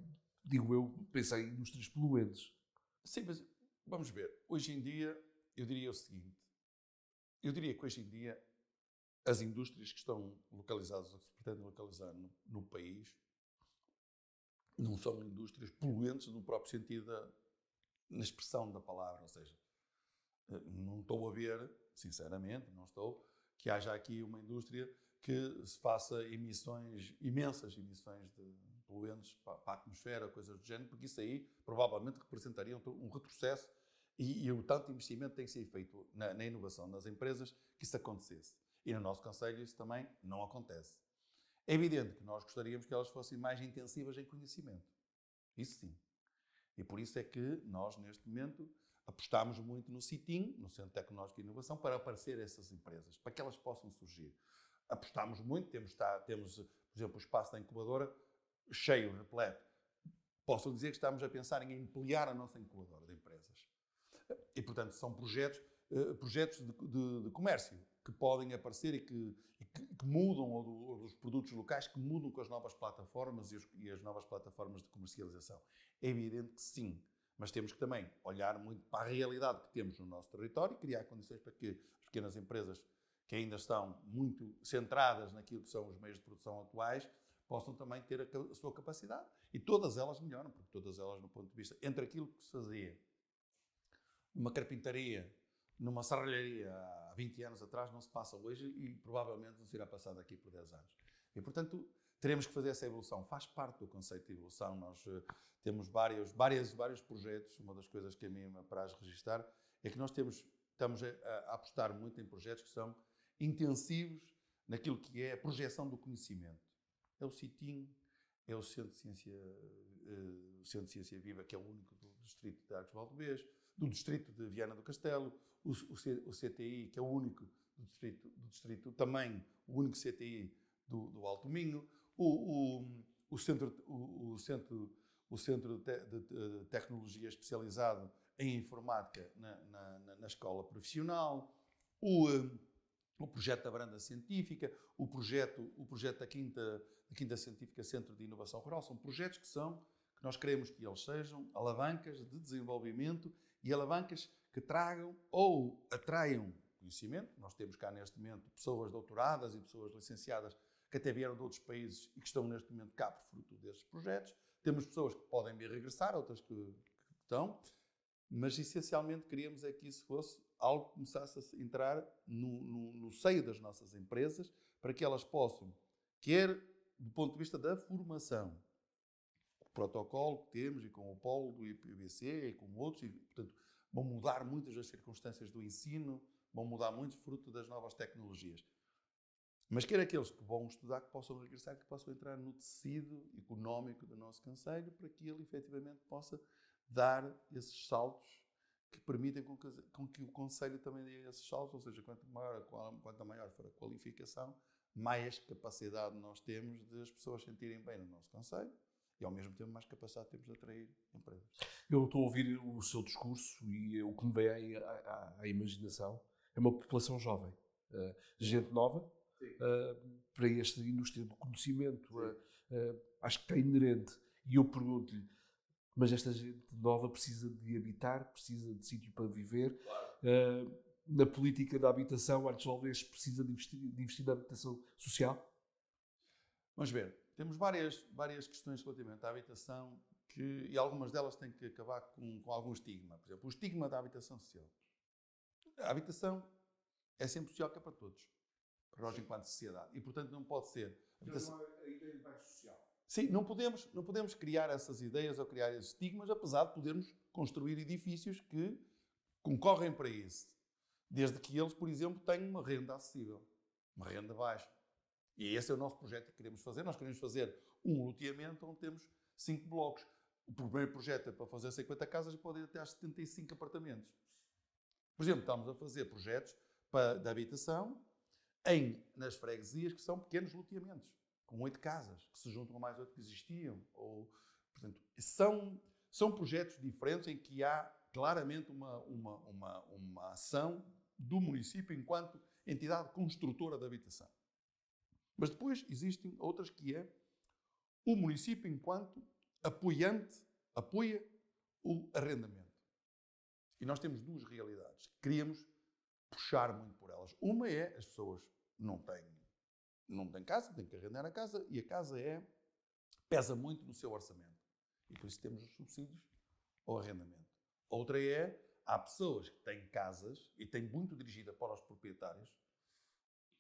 digo eu, pensar em indústrias poluentes. Sim, mas vamos ver. Hoje em dia, eu diria o seguinte: eu diria que hoje em dia as indústrias que estão localizadas, ou que se pretendem localizar no, no país, não são indústrias poluentes no próprio sentido da na expressão da palavra, ou seja, eh, não estou a ver, sinceramente, não estou, que haja aqui uma indústria que se faça emissões, imensas emissões de poluentes para a atmosfera, coisas do género, porque isso aí provavelmente representaria um retrocesso e, e o tanto investimento tem que ser feito na, na inovação nas empresas que isso acontecesse. E no nosso Conselho isso também não acontece. É evidente que nós gostaríamos que elas fossem mais intensivas em conhecimento. Isso sim. E por isso é que nós, neste momento, apostamos muito no CITIM, no Centro Tecnológico de Inovação, para aparecer essas empresas, para que elas possam surgir. Apostamos muito, temos, temos por exemplo, o espaço da incubadora cheio, repleto. Posso dizer que estamos a pensar em ampliar a nossa incubadora de empresas. E, portanto, são projetos, eh, projetos de, de, de comércio que podem aparecer e que, e que, que mudam, ou, do, ou, dos produtos locais, que mudam com as novas plataformas e, os, e, as novas plataformas de comercialização. É evidente que sim, mas temos que também olhar muito para a realidade que temos no nosso território e criar condições para que as pequenas empresas que ainda estão muito centradas naquilo que são os meios de produção atuais possam também ter a, a sua capacidade. E todas elas melhoram, porque todas elas, no ponto de vista, entre aquilo que se fazia numa carpintaria, numa serralharia há 20 anos atrás, não se passa hoje e provavelmente não se irá passar daqui por 10 anos. E, portanto, teremos que fazer essa evolução. Faz parte do conceito de evolução. Nós uh, temos vários, vários, vários projetos. Uma das coisas que a mim me apraz registrar é que nós temos, estamos a, apostar muito em projetos que são intensivos naquilo que é a projeção do conhecimento. É o CITIM, é o Centro de Ciência, o Centro de Ciência Viva, que é o único do Distrito de Arcos Valdevez, do Distrito de Viana do Castelo, o, o, CTI, que é o único do Distrito, do distrito também o único CTI do, do Alto Minho, o, o, o Centro, o, o, Centro, o centro de, de, de Tecnologia Especializado em Informática na, na, na Escola Profissional, o, o projeto da Branda Científica, o projeto, o projeto da Quinta, da Quinta Científica Centro de Inovação Rural, são projetos que são que nós queremos que eles sejam alavancas de desenvolvimento e alavancas que tragam ou atraiam conhecimento. Nós temos cá neste momento pessoas doutoradas e pessoas licenciadas que até vieram de outros países e que estão neste momento cá por fruto desses projetos. Temos pessoas que podem vir regressar, outras que, que estão, mas essencialmente queríamos é que isso fosse algo que começasse a entrar no, no, no seio das nossas empresas para que elas possam, quer do ponto de vista da formação, o protocolo que temos e com o polo do IPBC e com outros, e, portanto, vão mudar muitas das circunstâncias do ensino, vão mudar muito fruto das novas tecnologias. Mas quer aqueles que vão estudar que possam regressar, que possam entrar no tecido económico do nosso Conselho, para que ele efetivamente possa dar esses saltos que permitem com que, com que o Conselho também dê esses saltos, ou seja, quanto maior, quanto maior for a qualificação, mais capacidade nós temos de as pessoas sentirem bem no nosso Conselho e ao mesmo tempo mais capacidade temos de atrair empresas. Eu estou a ouvir o seu discurso e o que me vem à, à, à imaginação é uma população jovem, uh, gente nova, uh, para esta indústria do conhecimento, uh, acho que está inerente. E eu pergunto-lhe, mas esta gente nova precisa de habitar, precisa de sítio para viver. Claro. na política da habitação, Artes Alves precisa de investir, de investir na habitação social? Vamos ver. Temos várias, várias questões relativamente à habitação que, e algumas delas têm que acabar com, com algum estigma. Por exemplo, o estigma da habitação social. A habitação é sempre social que é para todos, para nós enquanto sociedade. E, portanto, não pode ser... Habitação... a ideia de bairro social. Sim, não podemos, não podemos criar essas ideias ou criar esses estigmas, apesar de podermos construir edifícios que concorrem para isso. Desde que eles, por exemplo, tenham uma renda acessível, uma renda baixa. E esse é o nosso projeto que queremos fazer. Nós queremos fazer um loteamento onde temos cinco blocos. o primeiro projeto é para fazer 50 casas e pode ir até às 75 apartamentos. Por exemplo, estamos a fazer projetos para, de habitação em, nas freguesias que são pequenos loteamentos, com oito casas, que se juntam a mais oito que existiam. Ou, portanto, são, são projetos diferentes em que há claramente uma, uma, uma, uma ação do município enquanto entidade construtora da habitação. Mas depois existem outras que é o município enquanto apoiante, apoia o arrendamento. E nós temos duas realidades. Queríamos puxar muito por elas. Uma é as pessoas não têm, não têm casa, têm que arrendar a casa e a casa é pesa muito no seu orçamento. E por isso temos os subsídios ao arrendamento. Outra é há pessoas que têm casas e têm muito dirigida para os proprietários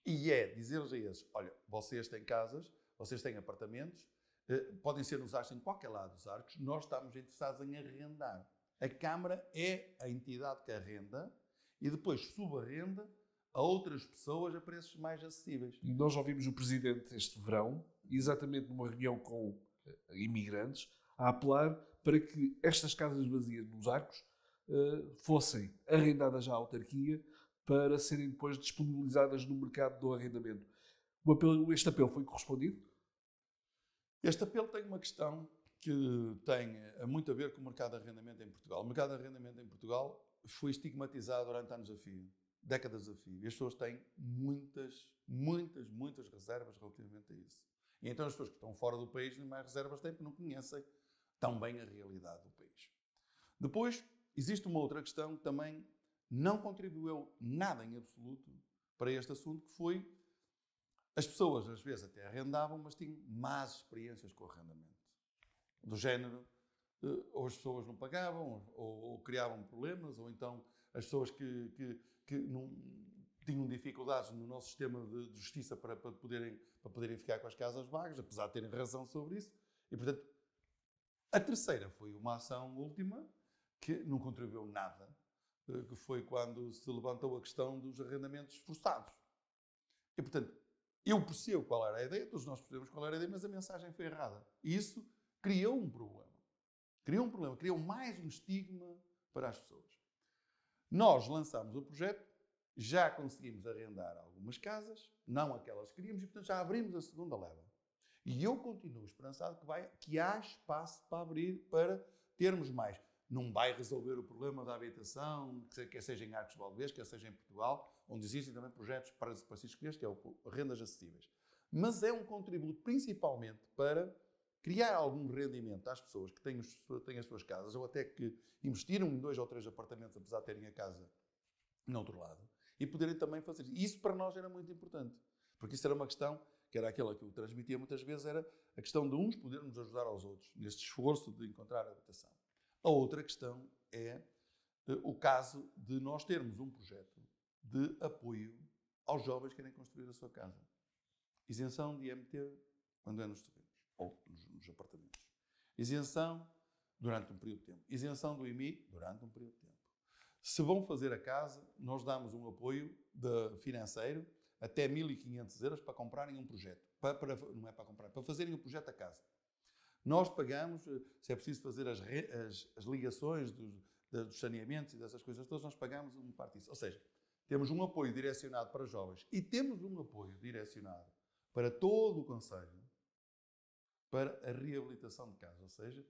e é dizer-lhes a esses, olha, vocês têm casas, vocês têm apartamentos, eh, podem ser usados em qualquer lado dos arcos, nós estamos interessados em arrendar. A Câmara é a entidade que arrenda e depois subarrenda a outras pessoas a preços mais acessíveis. E nós ouvimos o Presidente este verão, exatamente numa reunião com eh, imigrantes, a apelar para que estas casas vazias nos arcos uh, fossem arrendadas à autarquia para serem depois disponibilizadas no mercado do arrendamento. Apelo, este apelo foi correspondido? Este apelo tem uma questão que tem eh, muito a ver com o mercado de arrendamento em Portugal. O mercado de arrendamento em Portugal foi estigmatizado durante anos a fio, décadas a fio. E as pessoas têm muitas, muitas, muitas reservas relativamente a isso. E então as pessoas que estão fora do país nem mais reservas têm porque não conhecem tão bem a realidade do país. Depois, existe uma outra questão que também não contribuiu nada em absoluto para este assunto, que foi as pessoas, às vezes, até arrendavam, mas tinham más experiências com o arrendamento. Do género, eh, ou as pessoas não pagavam, ou, ou criavam problemas, ou então as pessoas que, que, que não, tinham dificuldades no nosso sistema de, de justiça para, para, poderem, para poderem ficar com as casas vagas, apesar de terem razão sobre isso. E, portanto, a terceira foi uma ação última que não contribuiu nada, que foi quando se levantou a questão dos arrendamentos forçados. E, portanto, eu percebo qual era a ideia, todos nós percebemos qual era a ideia, mas a mensagem foi errada. E isso criou um problema. Criou um problema, criou mais um estigma para as pessoas. Nós lançámos o projeto, já conseguimos arrendar algumas casas, não aquelas que queríamos, e portanto já abrimos a segunda leva. E eu continuo esperançado que, vai, que há espaço para abrir, para termos mais. Não vai resolver o problema da habitação, quer seja em Arcos Valdez, quer seja em Portugal, onde existem também projetos para, para se escolher, que é o rendas acessíveis. Mas é um contributo principalmente para criar algum rendimento às pessoas que têm, os, têm as suas casas, ou até que investiram em dois ou três apartamentos, apesar de terem a casa no outro lado, e poderem também fazer isso. Isso para nós era muito importante, porque isso era uma questão que era aquela que eu transmitia muitas vezes, era a questão de uns podermos ajudar aos outros neste esforço de encontrar habitação. A outra questão é uh, o caso de nós termos um projeto de apoio aos jovens que querem construir a sua casa. Isenção de IMT quando é nos terrenos ou nos, nos apartamentos. Isenção durante um período de tempo. Isenção do IMI durante um período de tempo. Se vão fazer a casa, nós damos um apoio de, financeiro até 1.500 euros para comprarem um projeto. Para, para, não é para comprar, para fazerem o um projeto da casa. Nós pagamos, eh, se é preciso fazer as, as, as ligações dos, dos saneamentos e dessas coisas todas, nós pagamos uma parte disso. Ou seja, temos um apoio direcionado para jovens e temos um apoio direcionado para todo o Conselho para a reabilitação de casas. Ou seja,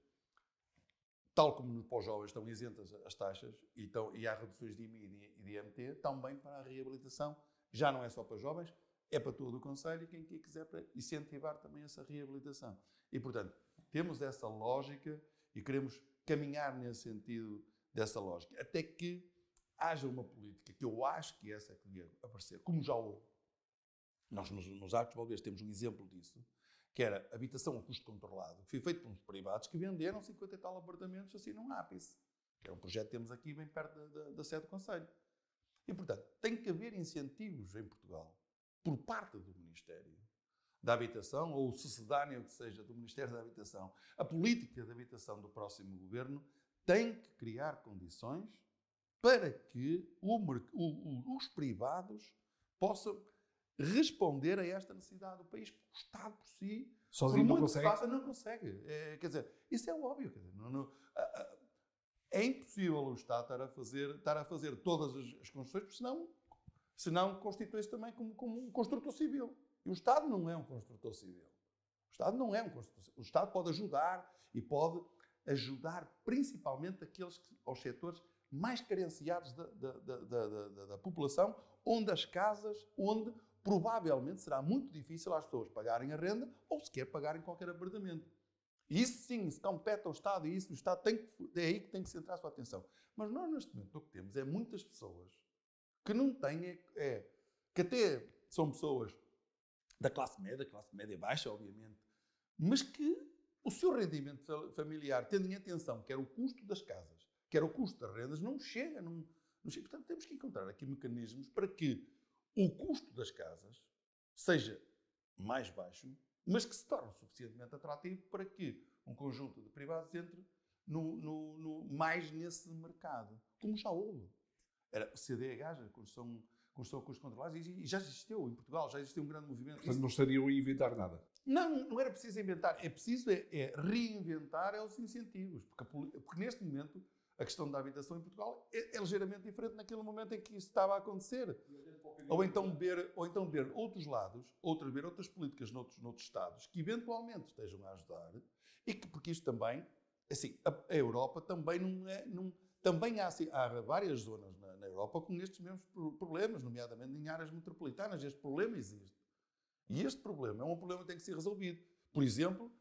tal como para os jovens estão isentas as taxas e, estão, e há reduções de IMI e de IMT, também para a reabilitação. Já não é só para jovens, é para todo o Conselho e quem quiser para incentivar também essa reabilitação. E, portanto, temos essa lógica e queremos caminhar nesse sentido dessa lógica. Até que haja uma política, que eu acho que essa é que devia aparecer, como já houve. Nós, nos, nos Arcos Valdez, temos um exemplo disso, que era habitação a custo controlado, que foi feito por uns privados que venderam 50 e tal apartamentos assim num ápice. Que é um projeto que temos aqui bem perto da, da, da sede do Conselho. E, portanto, tem que haver incentivos em Portugal, por parte do Ministério da Habitação, ou o sucedâneo que seja do Ministério da Habitação. A política de habitação do próximo governo tem que criar condições para que o, o, os privados possam responder a esta necessidade do país. Porque o Estado por si Sozinho não muito consegue? faça, não consegue. É, quer dizer, isso é óbvio. Dizer, não- não- é impossível o Estado estar a fazer, estar a fazer todas as, as construções, porque senão, senão constitui-se também como, como um construtor civil. E o Estado não é um construtor civil. O Estado não é um construtor civil. O Estado pode ajudar e pode ajudar principalmente aqueles que, aos setores mais carenciados da, da- da- da- população, onde as casas, onde provavelmente será muito difícil às pessoas pagarem a renda ou sequer pagarem qualquer apartamento. E isso sim, isso compete ao Estado e isso o Estado tem que, é aí que tem que centrar a sua atenção. Mas nós, neste momento, o que temos é muitas pessoas que não têm, é- que até são pessoas da classe média, classe média baixa, obviamente, mas que o seu rendimento fa- familiar, tendo em atenção quer o custo das casas, quer o custo das rendas, não chega. Não, não chega. Portanto, temos que encontrar aqui mecanismos para que o custo das casas seja mais baixo, mas que se torne suficientemente atrativo para que um conjunto de privados entre no, no- no- mais nesse mercado, como já houve. Era o CDH, a construção, construção a custos controlados, e, já existiu em Portugal, já existiu um grande movimento. Portanto, não estariam a inventar nada. Não, não era preciso inventar. É preciso é, é reinventar é os incentivos. Porque, porque neste momento a questão da habitação em Portugal é, é ligeiramente diferente naquele momento em que isso estava a acontecer. Ou então ver, ou então ver outros lados, outras, ver outras políticas noutros, noutros Estados que eventualmente estejam a ajudar e que, porque isto também, assim, a, a Europa também não é, não, também há, há várias zonas na, na Europa com estes mesmos pro- problemas, nomeadamente em áreas metropolitanas. Este problema existe. E este problema é um problema que tem que ser resolvido. Por exemplo,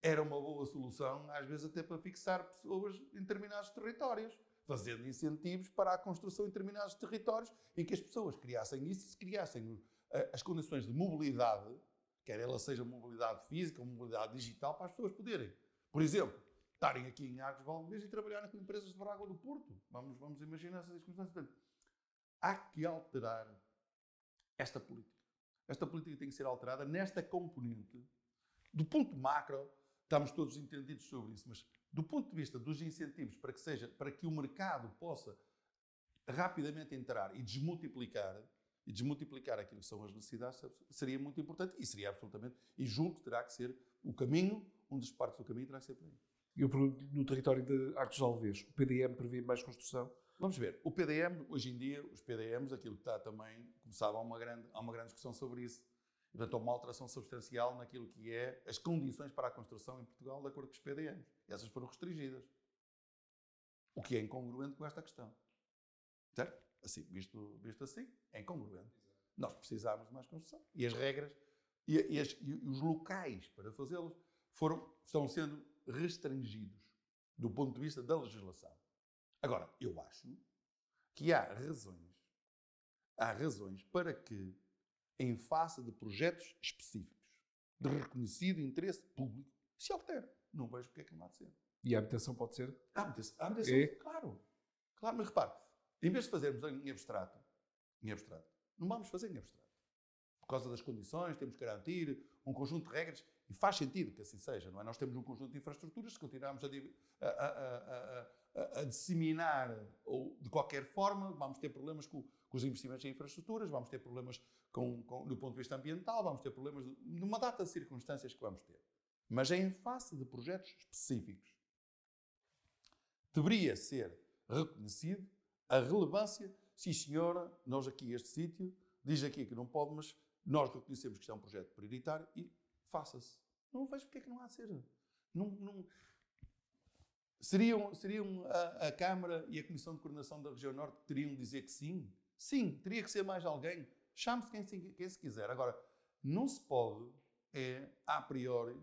era uma boa solução, às vezes até para fixar pessoas em determinados territórios, fazendo incentivos para a construção em determinados territórios em que as pessoas criassem isso, se criassem eh, as condições de mobilidade, quer ela seja mobilidade física ou mobilidade digital, para as pessoas poderem, por exemplo, estarem aqui em Arcos de Valdez e trabalharem com empresas de Braga ou do Porto. Vamos, vamos imaginar essas circunstâncias. Portanto, há que alterar esta política. Esta política tem que ser alterada nesta componente. Do ponto macro, estamos todos entendidos sobre isso, mas do ponto de vista dos incentivos para que, seja, para que o mercado possa rapidamente entrar e desmultiplicar, e desmultiplicar aquilo que são as necessidades, seria muito importante e seria absolutamente, e julgo que terá que ser o caminho, um dos partes do caminho terá que ser por aí. Eu pergunto, no território de Arcos Alves, o PDM prevê mais construção? Vamos ver, o PDM, hoje em dia, os PDMs, aquilo que está também, começava uma grande, há uma grande discussão sobre isso. Portanto, há uma alteração substancial naquilo que é as condições para a construção em Portugal, de acordo com os PDMs. Essas foram restringidas. O que é incongruente com esta questão. Certo? Assim, visto, visto assim, é incongruente. Nós precisamos de mais construção. E as regras e, e as- e os locais para fazê-los foram, estão sendo restringidos do ponto de vista da legislação. Agora, eu acho que há razões, há razões para que, em face de projetos específicos, de reconhecido interesse público, se altere. Não vejo porque é que não há de ser. E a habitação pode ser? Há muitas, há muitas É? claro. Claro, mas repare, em vez de fazermos em abstrato, em abstrato, não vamos fazer em abstrato. Por causa das condições, temos que garantir um conjunto de regras e faz sentido que assim seja, não é? Nós temos um conjunto de infraestruturas, se continuarmos a, a- a- a- disseminar ou de qualquer forma, vamos ter problemas com, com os investimentos em infraestruturas, vamos ter problemas com, com- do ponto de vista ambiental, vamos ter problemas de, de uma data de circunstâncias que vamos ter. Mas em face de projetos específicos, deveria ser reconhecido a relevância. Sim, senhora, nós aqui, este sítio, diz aqui que não pode, mas nós reconhecemos que isto é um projeto prioritário e faça-se. Não vejo porque é que não há de ser. Não, não- Seriam, seriam a, a Câmara e a Comissão de Coordenação da Região Norte que teriam de dizer que sim? Sim, teria que ser mais alguém. Chame-se quem, se- quem se quiser. Agora, não se pode, é, a priori,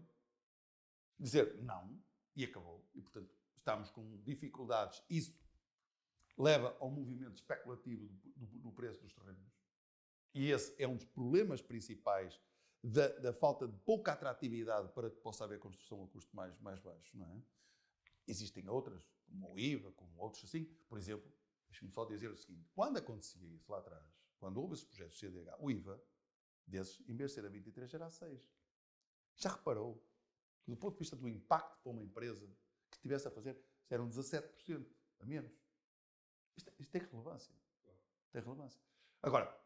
dizer não e acabou. E, portanto, estamos com dificuldades. Isso leva ao movimento especulativo do, do- do preço dos terrenos. E esse é um dos problemas principais da, da falta de pouca atratividade para que possa haver construção a custo mais, mais baixo, não é? Existem outras, como o IVA, como outros assim. Por exemplo, deixe-me só dizer o seguinte: quando acontecia isso lá atrás, quando houve esses projetos de CDH, o IVA desses, em vez de ser a 23, era a 6. Já reparou que, do ponto de vista do impacto para uma empresa que estivesse a fazer, eram 17% a menos? Isto, isto tem relevância. Tem relevância. Agora,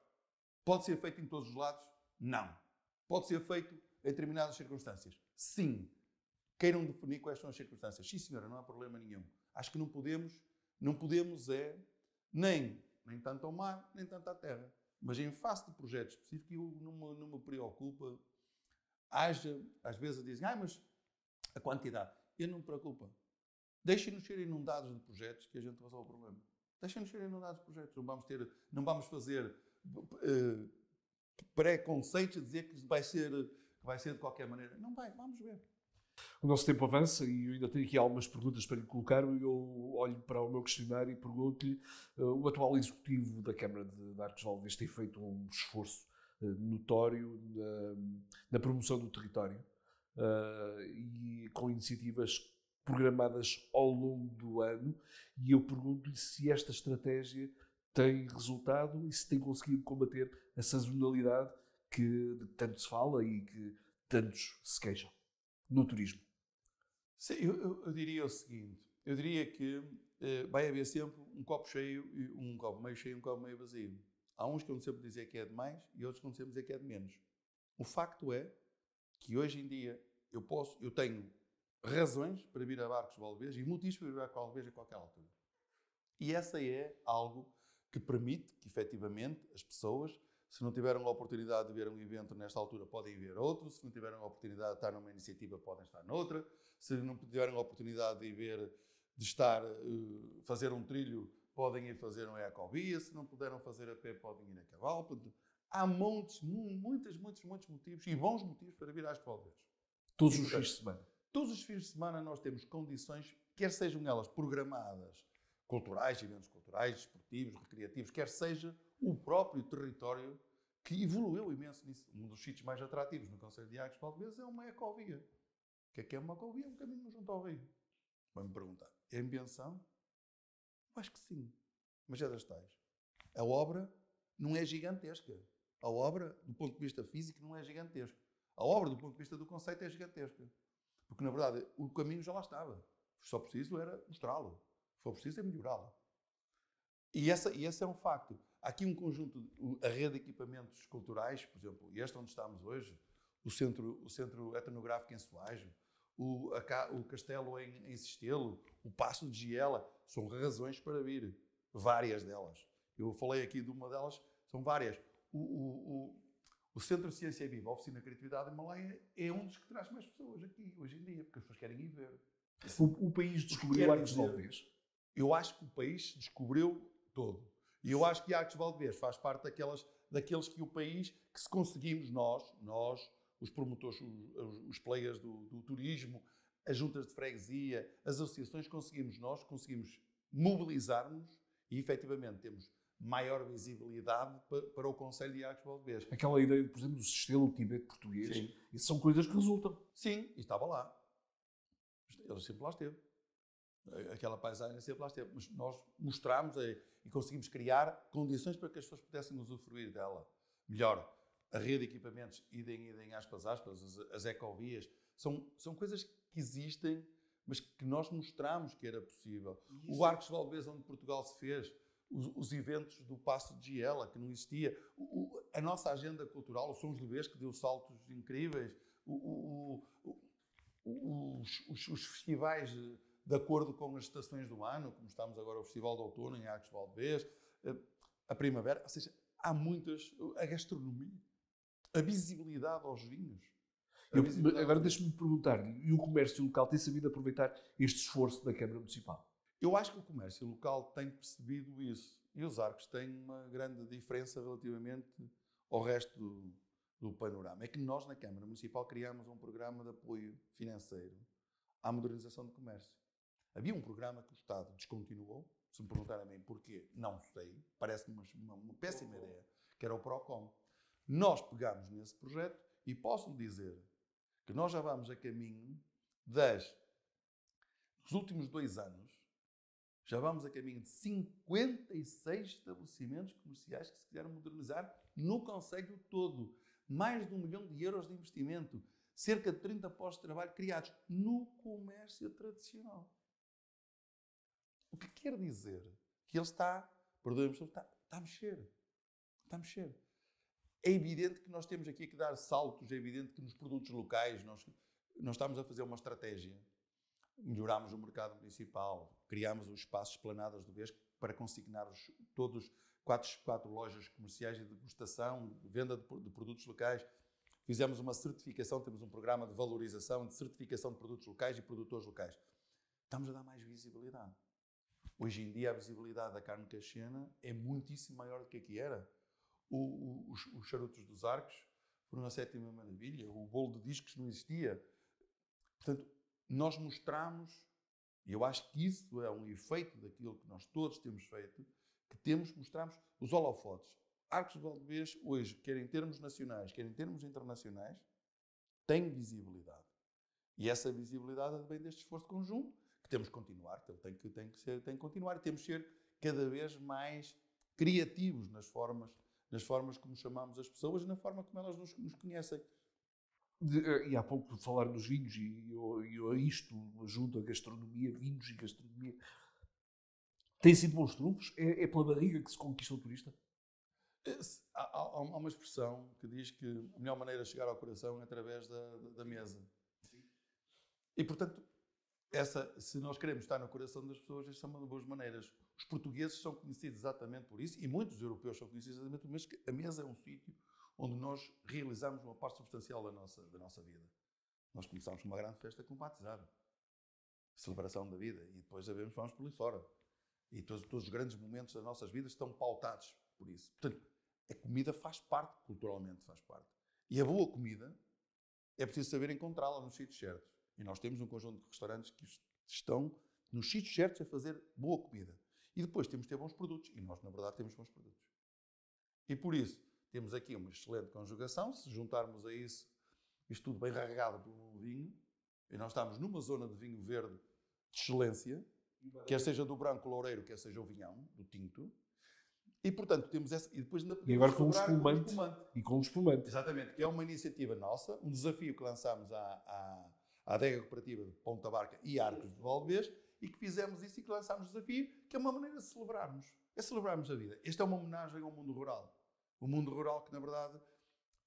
pode ser feito em todos os lados? Não. Pode ser feito em determinadas circunstâncias? sim, queiram definir quais são as circunstâncias. Sim, senhora, não há problema nenhum. Acho que não podemos, não podemos é nem, nem tanto ao mar, nem tanto à terra. Mas em face de projetos específicos, eu não me, não me preocupa. Haja, às vezes dizem, ah, mas a quantidade. Eu não me preocupa. Deixem-nos ser inundados de projetos que a gente resolve o problema. Deixem-nos ser inundados de projetos. Não vamos, ter, não vamos fazer uh, preconceitos a dizer que vai, ser, que vai ser de qualquer maneira. Não vai, vamos ver. O nosso tempo avança e eu ainda tenho aqui algumas perguntas para lhe colocar. Eu olho para o meu questionário e pergunto-lhe: uh, o atual executivo da Câmara de Arcos Valves tem feito um esforço uh, notório na, na, promoção do território uh, e com iniciativas programadas ao longo do ano. E eu pergunto-lhe se esta estratégia tem resultado e se tem conseguido combater a sazonalidade que tanto se fala e que tantos se queixam no turismo. Sim, eu, eu, diria o seguinte: eu diria que eh, vai haver sempre um copo cheio, um copo meio cheio e um copo meio vazio. Há uns que vão sempre dizer que é de mais e outros que vão sempre dizer que é de menos. O facto é que hoje em dia eu posso, eu tenho razões para vir a Barcos Valvez e motivos para vir a Valvez a qualquer altura. E essa é algo que permite que, efetivamente, as pessoas se não tiveram a oportunidade de ver um evento nesta altura, podem ver outro. Se não tiveram a oportunidade de estar numa iniciativa, podem estar noutra. Se não tiveram a oportunidade de ver, de estar, uh, fazer um trilho, podem ir fazer um ecovia. Se não puderam fazer a pé, podem ir a cavalo. Portanto, há montes, muitos, muitos, muitos motivos e bons motivos para vir às Valverde. Todos os fins de semana. Todos os fins de semana nós temos condições, quer sejam elas programadas, culturais, eventos culturais, esportivos, recreativos, quer seja o próprio território que evoluiu imenso nisso. Um dos sítios mais atrativos no Conselho de Águas Valdez é uma ecovia. O que é que é uma ecovia? Um caminho junto ao rio. Vai-me perguntar. É invenção? Eu acho que sim. Mas é das tais. A obra não é gigantesca. A obra, do ponto de vista físico, não é gigantesca. A obra, do ponto de vista do conceito, é gigantesca. Porque, na verdade, o caminho já lá estava. Só preciso era mostrá-lo. Só preciso é melhorá-lo. E, essa, e esse é um facto. Há aqui um conjunto, a rede de equipamentos culturais, por exemplo, este onde estamos hoje, o Centro, o centro Etnográfico em Soajo, o, a, o Castelo em, em Sistelo, o Passo de Giela, são razões para vir. Várias delas. Eu falei aqui de uma delas, são várias. O, o, o, o Centro de Ciência Viva, a Oficina Criatividade em Malaya, é um dos que traz mais pessoas aqui, hoje em dia, porque as pessoas querem ir ver. O, o país descobriu Arcos de Eu acho que o país descobriu todo. E eu acho que Arcos Valdez faz parte daquelas, daqueles que o país, que se conseguimos nós, nós, os promotores, os, os players do, do turismo, as juntas de freguesia, as associações, conseguimos nós, conseguimos mobilizar-nos e efetivamente temos maior visibilidade para, o Conselho de Arcos Valdez. Aquela ideia, por exemplo, do sistema Tibete português, Sim. isso são coisas que resultam. Sim, e estava lá. Ele sempre lá esteve. Aquela paisagem sempre lá esteve. Mas nós mostramos e conseguimos criar condições para que as pessoas pudessem usufruir dela. Melhor, a rede de equipamentos, idem, idem, aspas, aspas, as, as ecovias, são, são coisas que existem, mas que nós mostramos que era possível. O Arcos Valdez, onde Portugal se fez, os, os, eventos do Passo de Giela, que não existia, o, o, a nossa agenda cultural, o Sons Livres, que deu saltos incríveis, os, os, os festivais de acordo com as estações do ano, como estamos agora o Festival de Outono em Arcos Valdez, eh, a primavera, ou seja, há muitas, a gastronomia, a visibilidade aos vinhos. Eu, agora deixe-me perguntar-lhe, e o comércio local tem sabido aproveitar este esforço da Câmara Municipal? Eu acho que o comércio local tem percebido isso. E os arcos têm uma grande diferença relativamente ao resto do, do panorama. É que nós, na Câmara Municipal, criámos um programa de apoio financeiro à modernização do comércio. Havia um programa que o Estado descontinuou. Se me perguntarem a mim porquê, não sei. Parece-me uma, uma, péssima ideia, que era o PROCOM. Nós pegámos nesse projeto e posso lhe dizer que nós já vamos a caminho das. Nos últimos dois anos, já vamos a caminho de 56 estabelecimentos comerciais que se quiseram modernizar no Conselho todo. Mais de um milhão de euros de investimento, cerca de 30 postos de trabalho criados no comércio tradicional. O que quer dizer que ele está, perdoe-me, está, está a mexer. Está a mexer. É evidente que nós temos aqui que dar saltos, é evidente que nos produtos locais nós nós estamos a fazer uma estratégia. Melhorámos o mercado municipal, criámos os espaços esplanadas do BES para consignar os, todos quatro, quatro lojas comerciais de degustação, de venda de, de produtos locais. Fizemos uma certificação, temos um programa de valorização, de certificação de produtos locais e produtores locais. Estamos a dar mais visibilidade. Hoje em dia a visibilidade da carne caxiana é muitíssimo maior do que aqui era. O, o, os, os, charutos dos arcos foram a sétima maravilha, o bolo de discos não existia. Portanto, nós mostramos, e eu acho que isso é um efeito daquilo que nós todos temos feito, que temos, mostramos os holofotes. Arcos de Valdevez, hoje, quer em termos nacionais, quer em termos internacionais, tem visibilidade. E essa visibilidade vem deste esforço conjunto, temos que continuar, tem que, tem que, ser, tem que continuar, e temos que ser cada vez mais criativos nas formas, nas formas como chamamos as pessoas e na forma como elas nos, nos conhecem. De, eh, e há pouco falar nos vinhos, e eu, eu isto junto a gastronomia, vinhos e gastronomia, tem sido bons trunfos? É, é pela barriga que se conquista o turista? É, há, há, uma expressão que diz que a melhor maneira de chegar ao coração é através da, da mesa. Sim. E, portanto, essa, se nós queremos estar no coração das pessoas, essa é uma das boas maneiras. Os portugueses são conhecidos exatamente por isso, e muitos europeus são conhecidos exatamente por isso, a mesa é um sítio onde nós realizamos uma parte substancial da nossa, da nossa vida. Nós começamos com uma grande festa com batizado, celebração da vida, e depois sabemos vamos por ali fora. E todos, todos os grandes momentos das nossas vidas estão pautados por isso. Portanto, a comida faz parte, culturalmente faz parte. E a boa comida é preciso saber encontrá-la nos sítios certos. E nós temos um conjunto de restaurantes que estão nos sítios certos a fazer boa comida. E depois temos de ter bons produtos. E nós, na verdade, temos bons produtos. E por isso, temos aqui uma excelente conjugação. Se juntarmos a isso, isto tudo bem regado pelo vinho, e nós estamos numa zona de vinho verde de excelência, Quer seja do branco loureiro, quer seja o vinhão, do tinto. E, portanto, temos essa. E depois E agora com o espumante, espumante. E com o espumante. Exatamente, que é uma iniciativa nossa, um desafio que lançámos à, à, à adega cooperativa de Ponta Barca e Arcos de Valdevez e que fizemos isso e que lançámos o desafio, que é uma maneira de celebrarmos. É celebrarmos a vida. Esta é uma homenagem ao mundo rural. O mundo rural que, na verdade,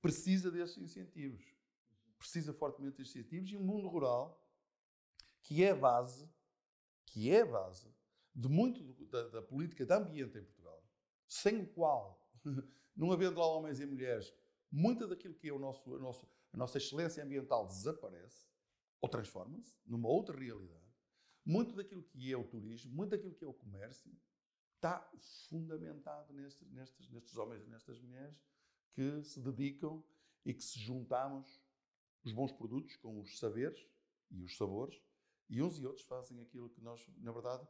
precisa desses incentivos. Precisa fortemente desses incentivos e um mundo rural que é a base que é a base de muito da, da política de ambiente em Portugal, sem o qual, não havendo lá homens e mulheres, muito daquilo que é o nosso, a, nosso, a nossa excelência ambiental desaparece ou transforma-se numa outra realidade. Muito daquilo que é o turismo, muito daquilo que é o comércio, está fundamentado nestes, nestes, nestes homens e nestas mulheres que se dedicam e que se juntamos os bons produtos com os saberes e os sabores e uns e outros fazem aquilo que nós, na verdade,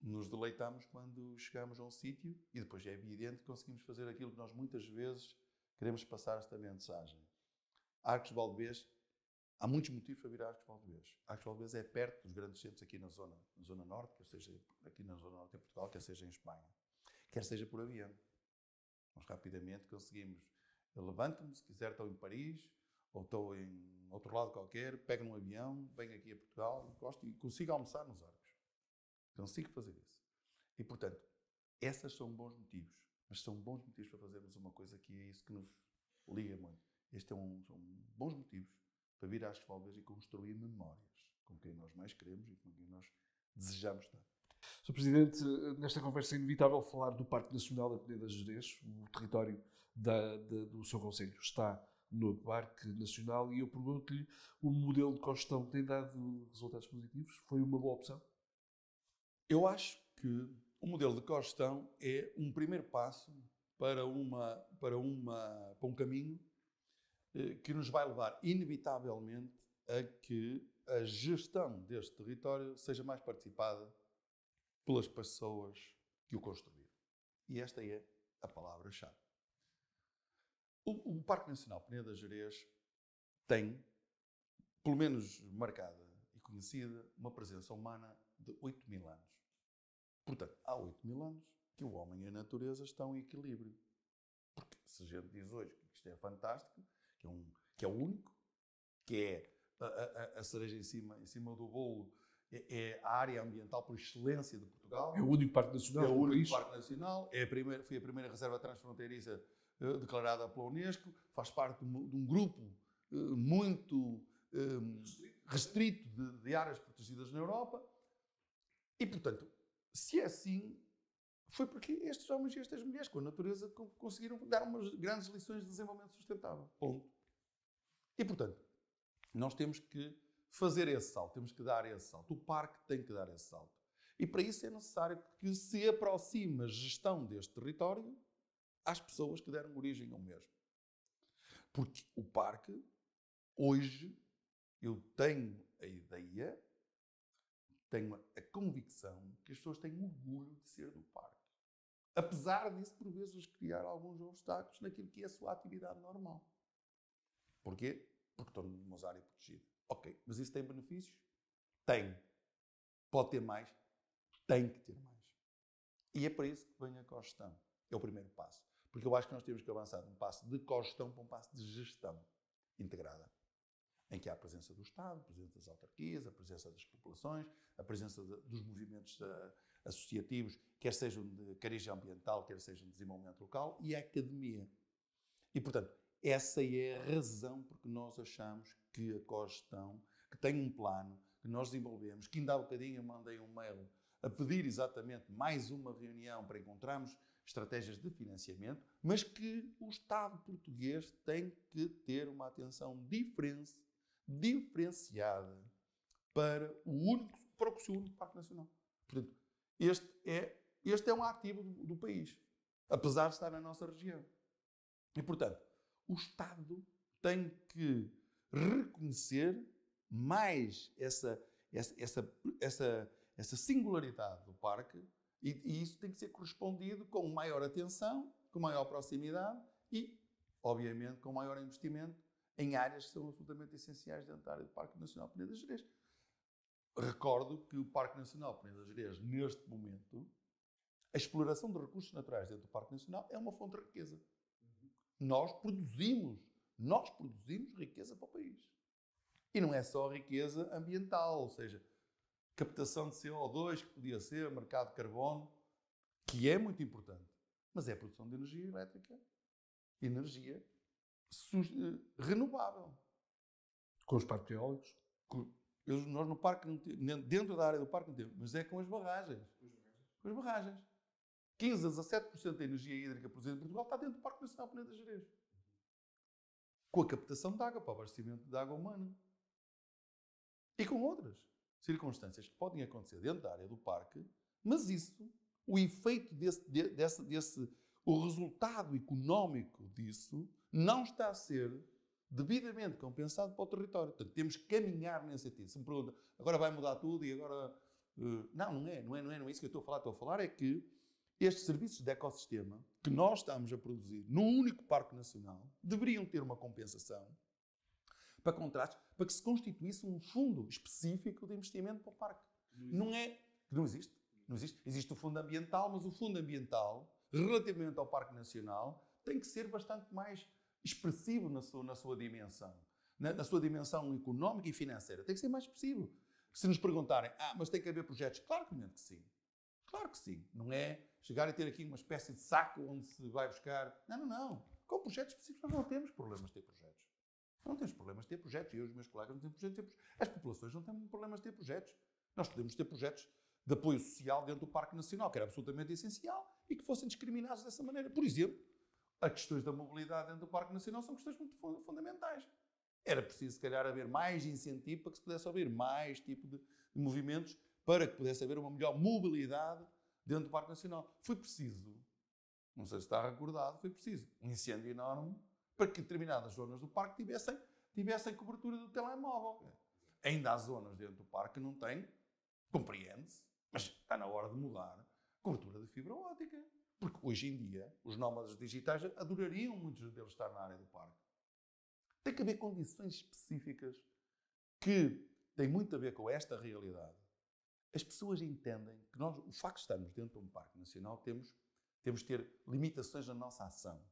nos deleitamos quando chegamos a um sítio e depois é evidente que conseguimos fazer aquilo que nós muitas vezes queremos passar esta mensagem. Arcos de Valdevez, há muitos motivos para vir a Arcos de Valdevez. Arcos de Valdevez é perto dos grandes centros aqui na zona, na zona norte, quer seja aqui na zona norte em Portugal, quer seja em Espanha, quer seja por avião. Nós rapidamente conseguimos. Eu levanto-me, se quiser estou em Paris, ou estou em outro lado qualquer, pego um avião, venho aqui a Portugal, gosto e consigo almoçar nos arcos. Consigo fazer isso. E, portanto, essas são bons motivos. Mas são bons motivos para fazermos uma coisa que é isso que nos liga muito. Estes é um, são bons motivos para vir às Valves e construir memórias com quem nós mais queremos e com quem nós desejamos estar. Sr. Presidente, nesta conversa é inevitável falar do Parque Nacional da Peneda Gerês, o território da, da, do seu Conselho está no Parque Nacional e eu pergunto-lhe, o modelo de costão tem dado resultados positivos? Foi uma boa opção? Eu acho que o modelo de costão é um primeiro passo para, uma, para, uma, para um caminho que nos vai levar inevitavelmente a que a gestão deste território seja mais participada pelas pessoas que o construíram. E esta é a palavra-chave. O, o Parque Nacional Peneda Gerês tem, pelo menos marcada e conhecida, uma presença humana de 8 mil anos. Portanto, há 8 mil anos que o homem e a natureza estão em equilíbrio. Porque se a gente diz hoje que isto é fantástico, que é, um, que é o único, que é a, a, a cereja em cima, em cima do bolo, é, é, a área ambiental por excelência de Portugal. É o único parque nacional. É o único parque nacional. É a primeira, foi a primeira reserva transfronteiriça eh, declarada pela Unesco, faz parte de um, grupo eh, muito um, restrito de, de áreas protegidas na Europa. E, portanto, se é assim, foi porque estes homens e estas mulheres, com a natureza, conseguiram dar umas grandes lições de desenvolvimento sustentável. Ponto. E, portanto, nós temos que fazer esse salto, temos que dar esse salto. O parque tem que dar esse salto. E para isso é necessário que se aproxime a gestão deste território às pessoas que deram origem ao mesmo. Porque o parque, hoje, eu tenho a ideia, tenho a convicção que as pessoas têm orgulho de ser do parque. Apesar disso, por vezes, criar alguns obstáculos naquilo que é a sua atividade normal. Porquê? Porque estão numa área protegida. Ok, mas isso tem benefícios? Tem. Pode ter mais? Tem que ter mais. E é para isso que vem a cogestão. É o primeiro passo. Porque eu acho que nós temos que avançar de um passo de cogestão para um passo de gestão integrada. Em que há a presença do Estado, a presença das autarquias, a presença das populações, a presença de, dos movimentos uh, associativos, quer sejam de cariz ambiental, quer sejam de desenvolvimento local, e a academia. E, portanto, essa é a razão porque nós achamos que a cogestão, que tem um plano, que nós desenvolvemos, que ainda há bocadinho eu mandei um mail a pedir exatamente mais uma reunião para encontrarmos estratégias de financiamento, mas que o Estado português tem que ter uma atenção diferenciada para o único, para o seu único Parque Nacional. Portanto, este é, este é um ativo do, do país, apesar de estar na nossa região. E, portanto, o Estado tem que reconhecer mais essa, essa, essa, essa, essa singularidade do parque e, e, isso tem que ser correspondido com maior atenção, com maior proximidade e, obviamente, com maior investimento em áreas que são absolutamente essenciais dentro da área do Parque Nacional Peneda das Gerês. Recordo que o Parque Nacional Peneda das Gerês, neste momento, a exploração de recursos naturais dentro do Parque Nacional é uma fonte de riqueza. Nós produzimos, nós produzimos riqueza para o país. E não é só riqueza ambiental, ou seja, captação de CO2, que podia ser, mercado de carbono, que é muito importante, mas é a produção de energia elétrica, energia eh, renovável. Com os parques eólicos? nós no parque, dentro da área do parque não temos, mas é com as barragens. Com as barragens. 15 a 17% da energia hídrica produzida em Portugal está dentro do Parque Nacional Peneda Gerês. Com a captação de água para o abastecimento de água humana. E com outras circunstâncias que podem acontecer dentro da área do parque, mas isso, o efeito desse, desse, desse o resultado económico disso, não está a ser devidamente compensado para o território. Portanto, temos que caminhar nesse sentido. Se me pergunta, agora vai mudar tudo e agora. Uh, não, não é, não é, não é, não é isso que eu estou a falar. Estou a falar é que estes serviços de ecossistema que nós estamos a produzir num único Parque Nacional deveriam ter uma compensação para contratos, para que se constituísse um fundo específico de investimento para o parque. Não, não é. Não existe. Não existe. Existe o fundo ambiental, mas o fundo ambiental, relativamente ao Parque Nacional, tem que ser bastante mais expressivo na sua, na sua dimensão. Na, na sua dimensão económica e financeira. Tem que ser mais expressivo. Se nos perguntarem, ah, mas tem que haver projetos, claro que sim. Claro que sim. Não é chegar a ter aqui uma espécie de saco onde se vai buscar. Não, não, não. Com projetos específicos nós não temos problemas de ter projetos. Não temos problemas de ter projetos. Eu e os meus colegas não temos projetos de ter projetos. As populações não têm problemas de ter projetos. Nós podemos ter projetos de apoio social dentro do Parque Nacional, que era absolutamente essencial, e que fossem discriminados dessa maneira. Por exemplo, as questões da mobilidade dentro do Parque Nacional são questões muito fundamentais. Era preciso, se calhar, haver mais incentivo para que se pudesse haver mais tipo de, de movimentos para que pudesse haver uma melhor mobilidade dentro do Parque Nacional. Foi preciso, não sei se está recordado, foi preciso um incêndio enorme para que determinadas zonas do parque tivessem, tivessem cobertura do telemóvel. Ainda há zonas dentro do parque que não têm, compreende-se, mas está na hora de mudar, cobertura de fibra óptica. Porque hoje em dia, os nómadas digitais adorariam muitos deles estar na área do parque. Tem que haver condições específicas que têm muito a ver com esta realidade as pessoas entendem que nós, o facto de estarmos dentro de um parque nacional, temos, temos de ter limitações na nossa ação.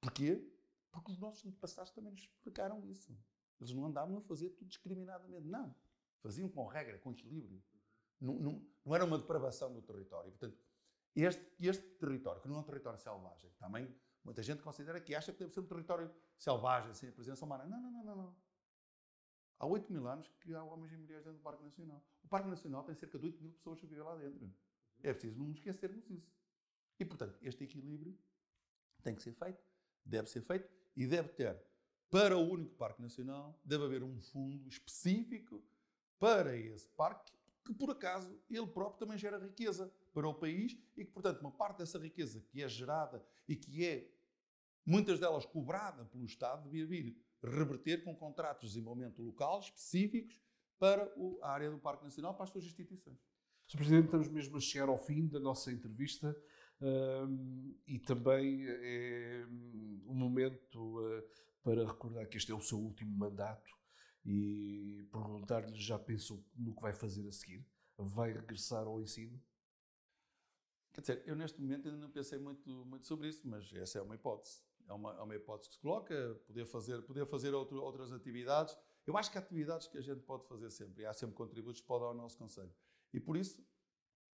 Porquê? Porque os nossos antepassados também nos explicaram isso. Eles não andavam a fazer tudo discriminadamente. Não. Faziam com regra, com equilíbrio. Não, não, não era uma depravação do território. Portanto, este, este território, que não é um território selvagem, também muita gente considera que acha que deve ser um território selvagem, sem a presença humana. Não, não, não, não. não. Há 8 mil anos que há homens e mulheres dentro do Parque Nacional. O Parque Nacional tem cerca de 8 mil pessoas que vivem lá dentro. É preciso não esquecermos isso. E, portanto, este equilíbrio tem que ser feito, deve ser feito e deve ter, para o único Parque Nacional, deve haver um fundo específico para esse parque, que por acaso ele próprio também gera riqueza para o país e que, portanto, uma parte dessa riqueza que é gerada e que é, muitas delas, cobrada pelo Estado, devia vir reverter com contratos de desenvolvimento local específicos para a área do Parque Nacional, para as suas instituições. Sr. Presidente, estamos mesmo a chegar ao fim da nossa entrevista um, e também é um momento uh, para recordar que este é o seu último mandato e perguntar-lhe já pensou no que vai fazer a seguir? Vai regressar ao ensino? Quer dizer, eu neste momento ainda não pensei muito, muito sobre isso, mas essa é uma hipótese. É uma, é uma hipótese que se coloca, poder fazer, poder fazer outro, outras atividades. Eu acho que há atividades que a gente pode fazer sempre, e há sempre contributos que podem dar ao nosso Conselho. E por isso,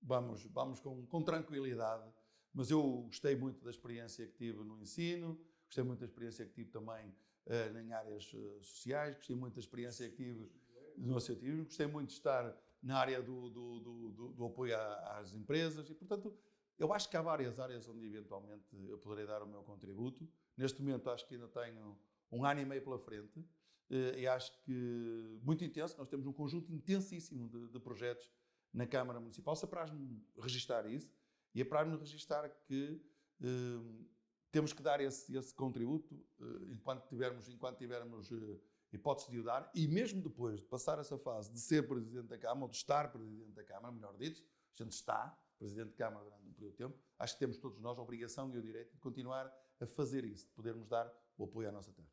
vamos, vamos com, com tranquilidade. Mas eu gostei muito da experiência que tive no ensino, gostei muito da experiência que tive também uh, em áreas uh, sociais, gostei muito da experiência que tive no associativismo, gostei muito de estar na área do, do, do, do apoio às empresas e, portanto, eu acho que há várias áreas onde eventualmente eu poderei dar o meu contributo. Neste momento acho que ainda tenho um ano e meio pela frente eh, e acho que muito intenso. Nós temos um conjunto intensíssimo de, de projetos na Câmara Municipal. Se apraz-me registar isso e apraz-me registar que eh, temos que dar esse, esse contributo eh, enquanto tivermos, enquanto tivermos hipótese de o dar e mesmo depois de passar essa fase de ser Presidente da Câmara ou de estar Presidente da Câmara, melhor dito, a gente está Presidente de Câmara durante um período de tempo, acho que temos todos nós a obrigação e o direito de continuar a fazer isso, de podermos dar o apoio à nossa terra.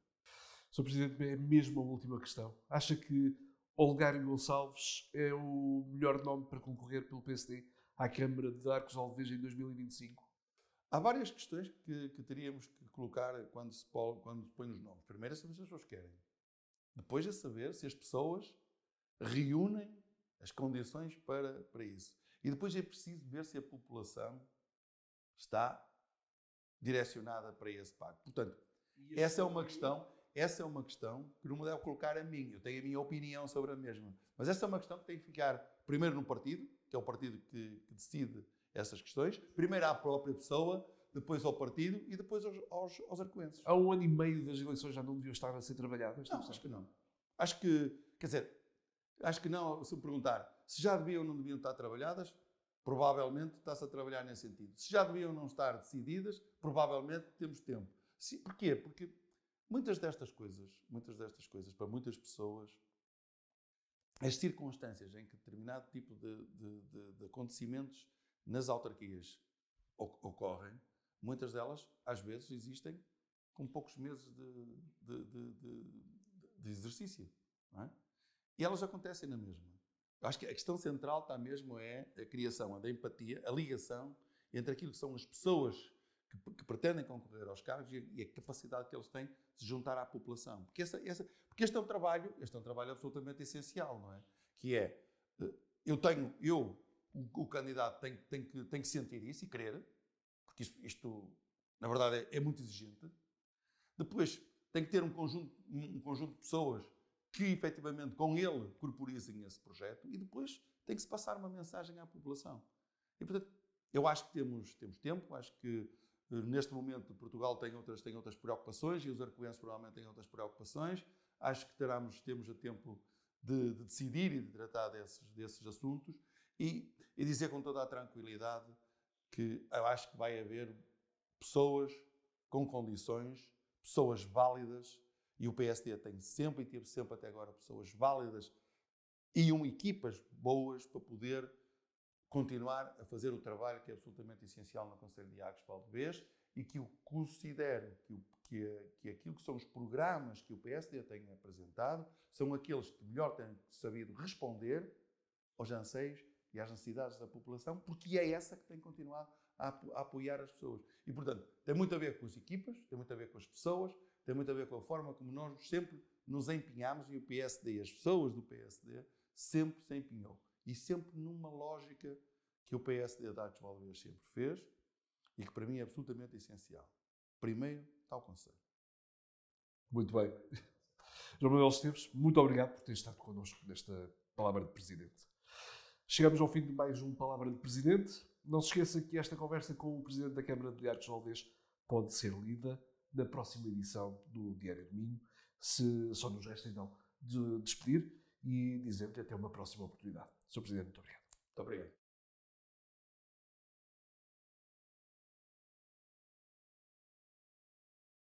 Sr. Presidente, é mesmo a última questão. Acha que Olgário Gonçalves é o melhor nome para concorrer pelo PSD à Câmara de Arcos Alves em 2025? Há várias questões que, que teríamos que colocar quando se, põe, quando se põe nos nomes. Primeiro é saber se as pessoas querem. Depois é saber se as pessoas reúnem as condições para, para isso. E depois é preciso ver se a população está direcionada para esse pacto. Portanto, essa é uma questão, essa é uma questão que não me deve colocar a mim. Eu tenho a minha opinião sobre a mesma. Mas essa é uma questão que tem que ficar primeiro no partido, que é o partido que, que decide essas questões. Primeiro à própria pessoa, depois ao partido e depois aos, aos, aos arcoenses. Há um ano e meio das eleições já não deviam estar a ser trabalhadas? Não, acho que não. Acho que, quer dizer, acho que não, se me perguntar se já deviam ou não deviam estar trabalhadas, provavelmente está-se a trabalhar nesse sentido. Se já deviam não estar decididas, provavelmente temos tempo. Se, porquê? Porque muitas destas coisas, muitas destas coisas, para muitas pessoas, as circunstâncias em que determinado tipo de, de, de, de acontecimentos nas autarquias ocorrem, muitas delas, às vezes, existem com poucos meses de, exercício. É? E elas acontecem na mesma. Eu acho que a questão central está mesmo é a criação da empatia, a ligação entre aquilo que são as pessoas que, que pretendem concorrer aos cargos e a, e a, capacidade que eles têm de se juntar à população. Porque, essa, essa, porque este é um trabalho, este é um trabalho absolutamente essencial, não é? Que é, eh, eu tenho, eu, o, o candidato tem, tem, que, tem que sentir isso e querer, porque isto, isto na verdade, é, é muito exigente. Depois, tem que ter um conjunto, um conjunto de pessoas que efetivamente com ele corporizem esse projeto e depois tem que se passar uma mensagem à população. E portanto, eu acho que temos, temos tempo, acho que eh, neste momento Portugal tem outras, tem outras preocupações e os arcoenses provavelmente têm outras preocupações. Acho que teremos, temos a tempo de, de, decidir e de tratar desses, desses assuntos e, e dizer com toda a tranquilidade que eu acho que vai haver pessoas com condições, pessoas válidas, e o PSD tem sempre e teve sempre até agora pessoas válidas e um, equipas boas para poder continuar a fazer o trabalho que é absolutamente essencial no Conselho de Águas Valdevez e que eu considero que, o, que, que aquilo que são os programas que o PSD tem apresentado são aqueles que melhor têm sabido responder aos anseios e às necessidades da população, porque é essa que tem continuado a, apoiar as pessoas. E, portanto, tem muito a ver com as equipas, tem muito a ver com as pessoas, tem muito a ver com a forma como nós sempre nos empenhamos e o PSD, as pessoas do PSD, sempre se empenhou. E sempre numa lógica que o PSD da Artes Valdez sempre fez e que para mim é absolutamente essencial. Primeiro o Conselho. Muito bem. João Manuel Esteves, muito obrigado por ter estado connosco nesta Palavra de Presidente. Chegamos ao fim de mais um Palavra de Presidente. Não se esqueça que esta conversa com o Presidente da Câmara de Arcos Valdez pode ser lida na próxima edição do Diário do Minho. Se só nos resta então de despedir e dizer-lhe até uma próxima oportunidade. Sr. Presidente, muito obrigado. Muito obrigado.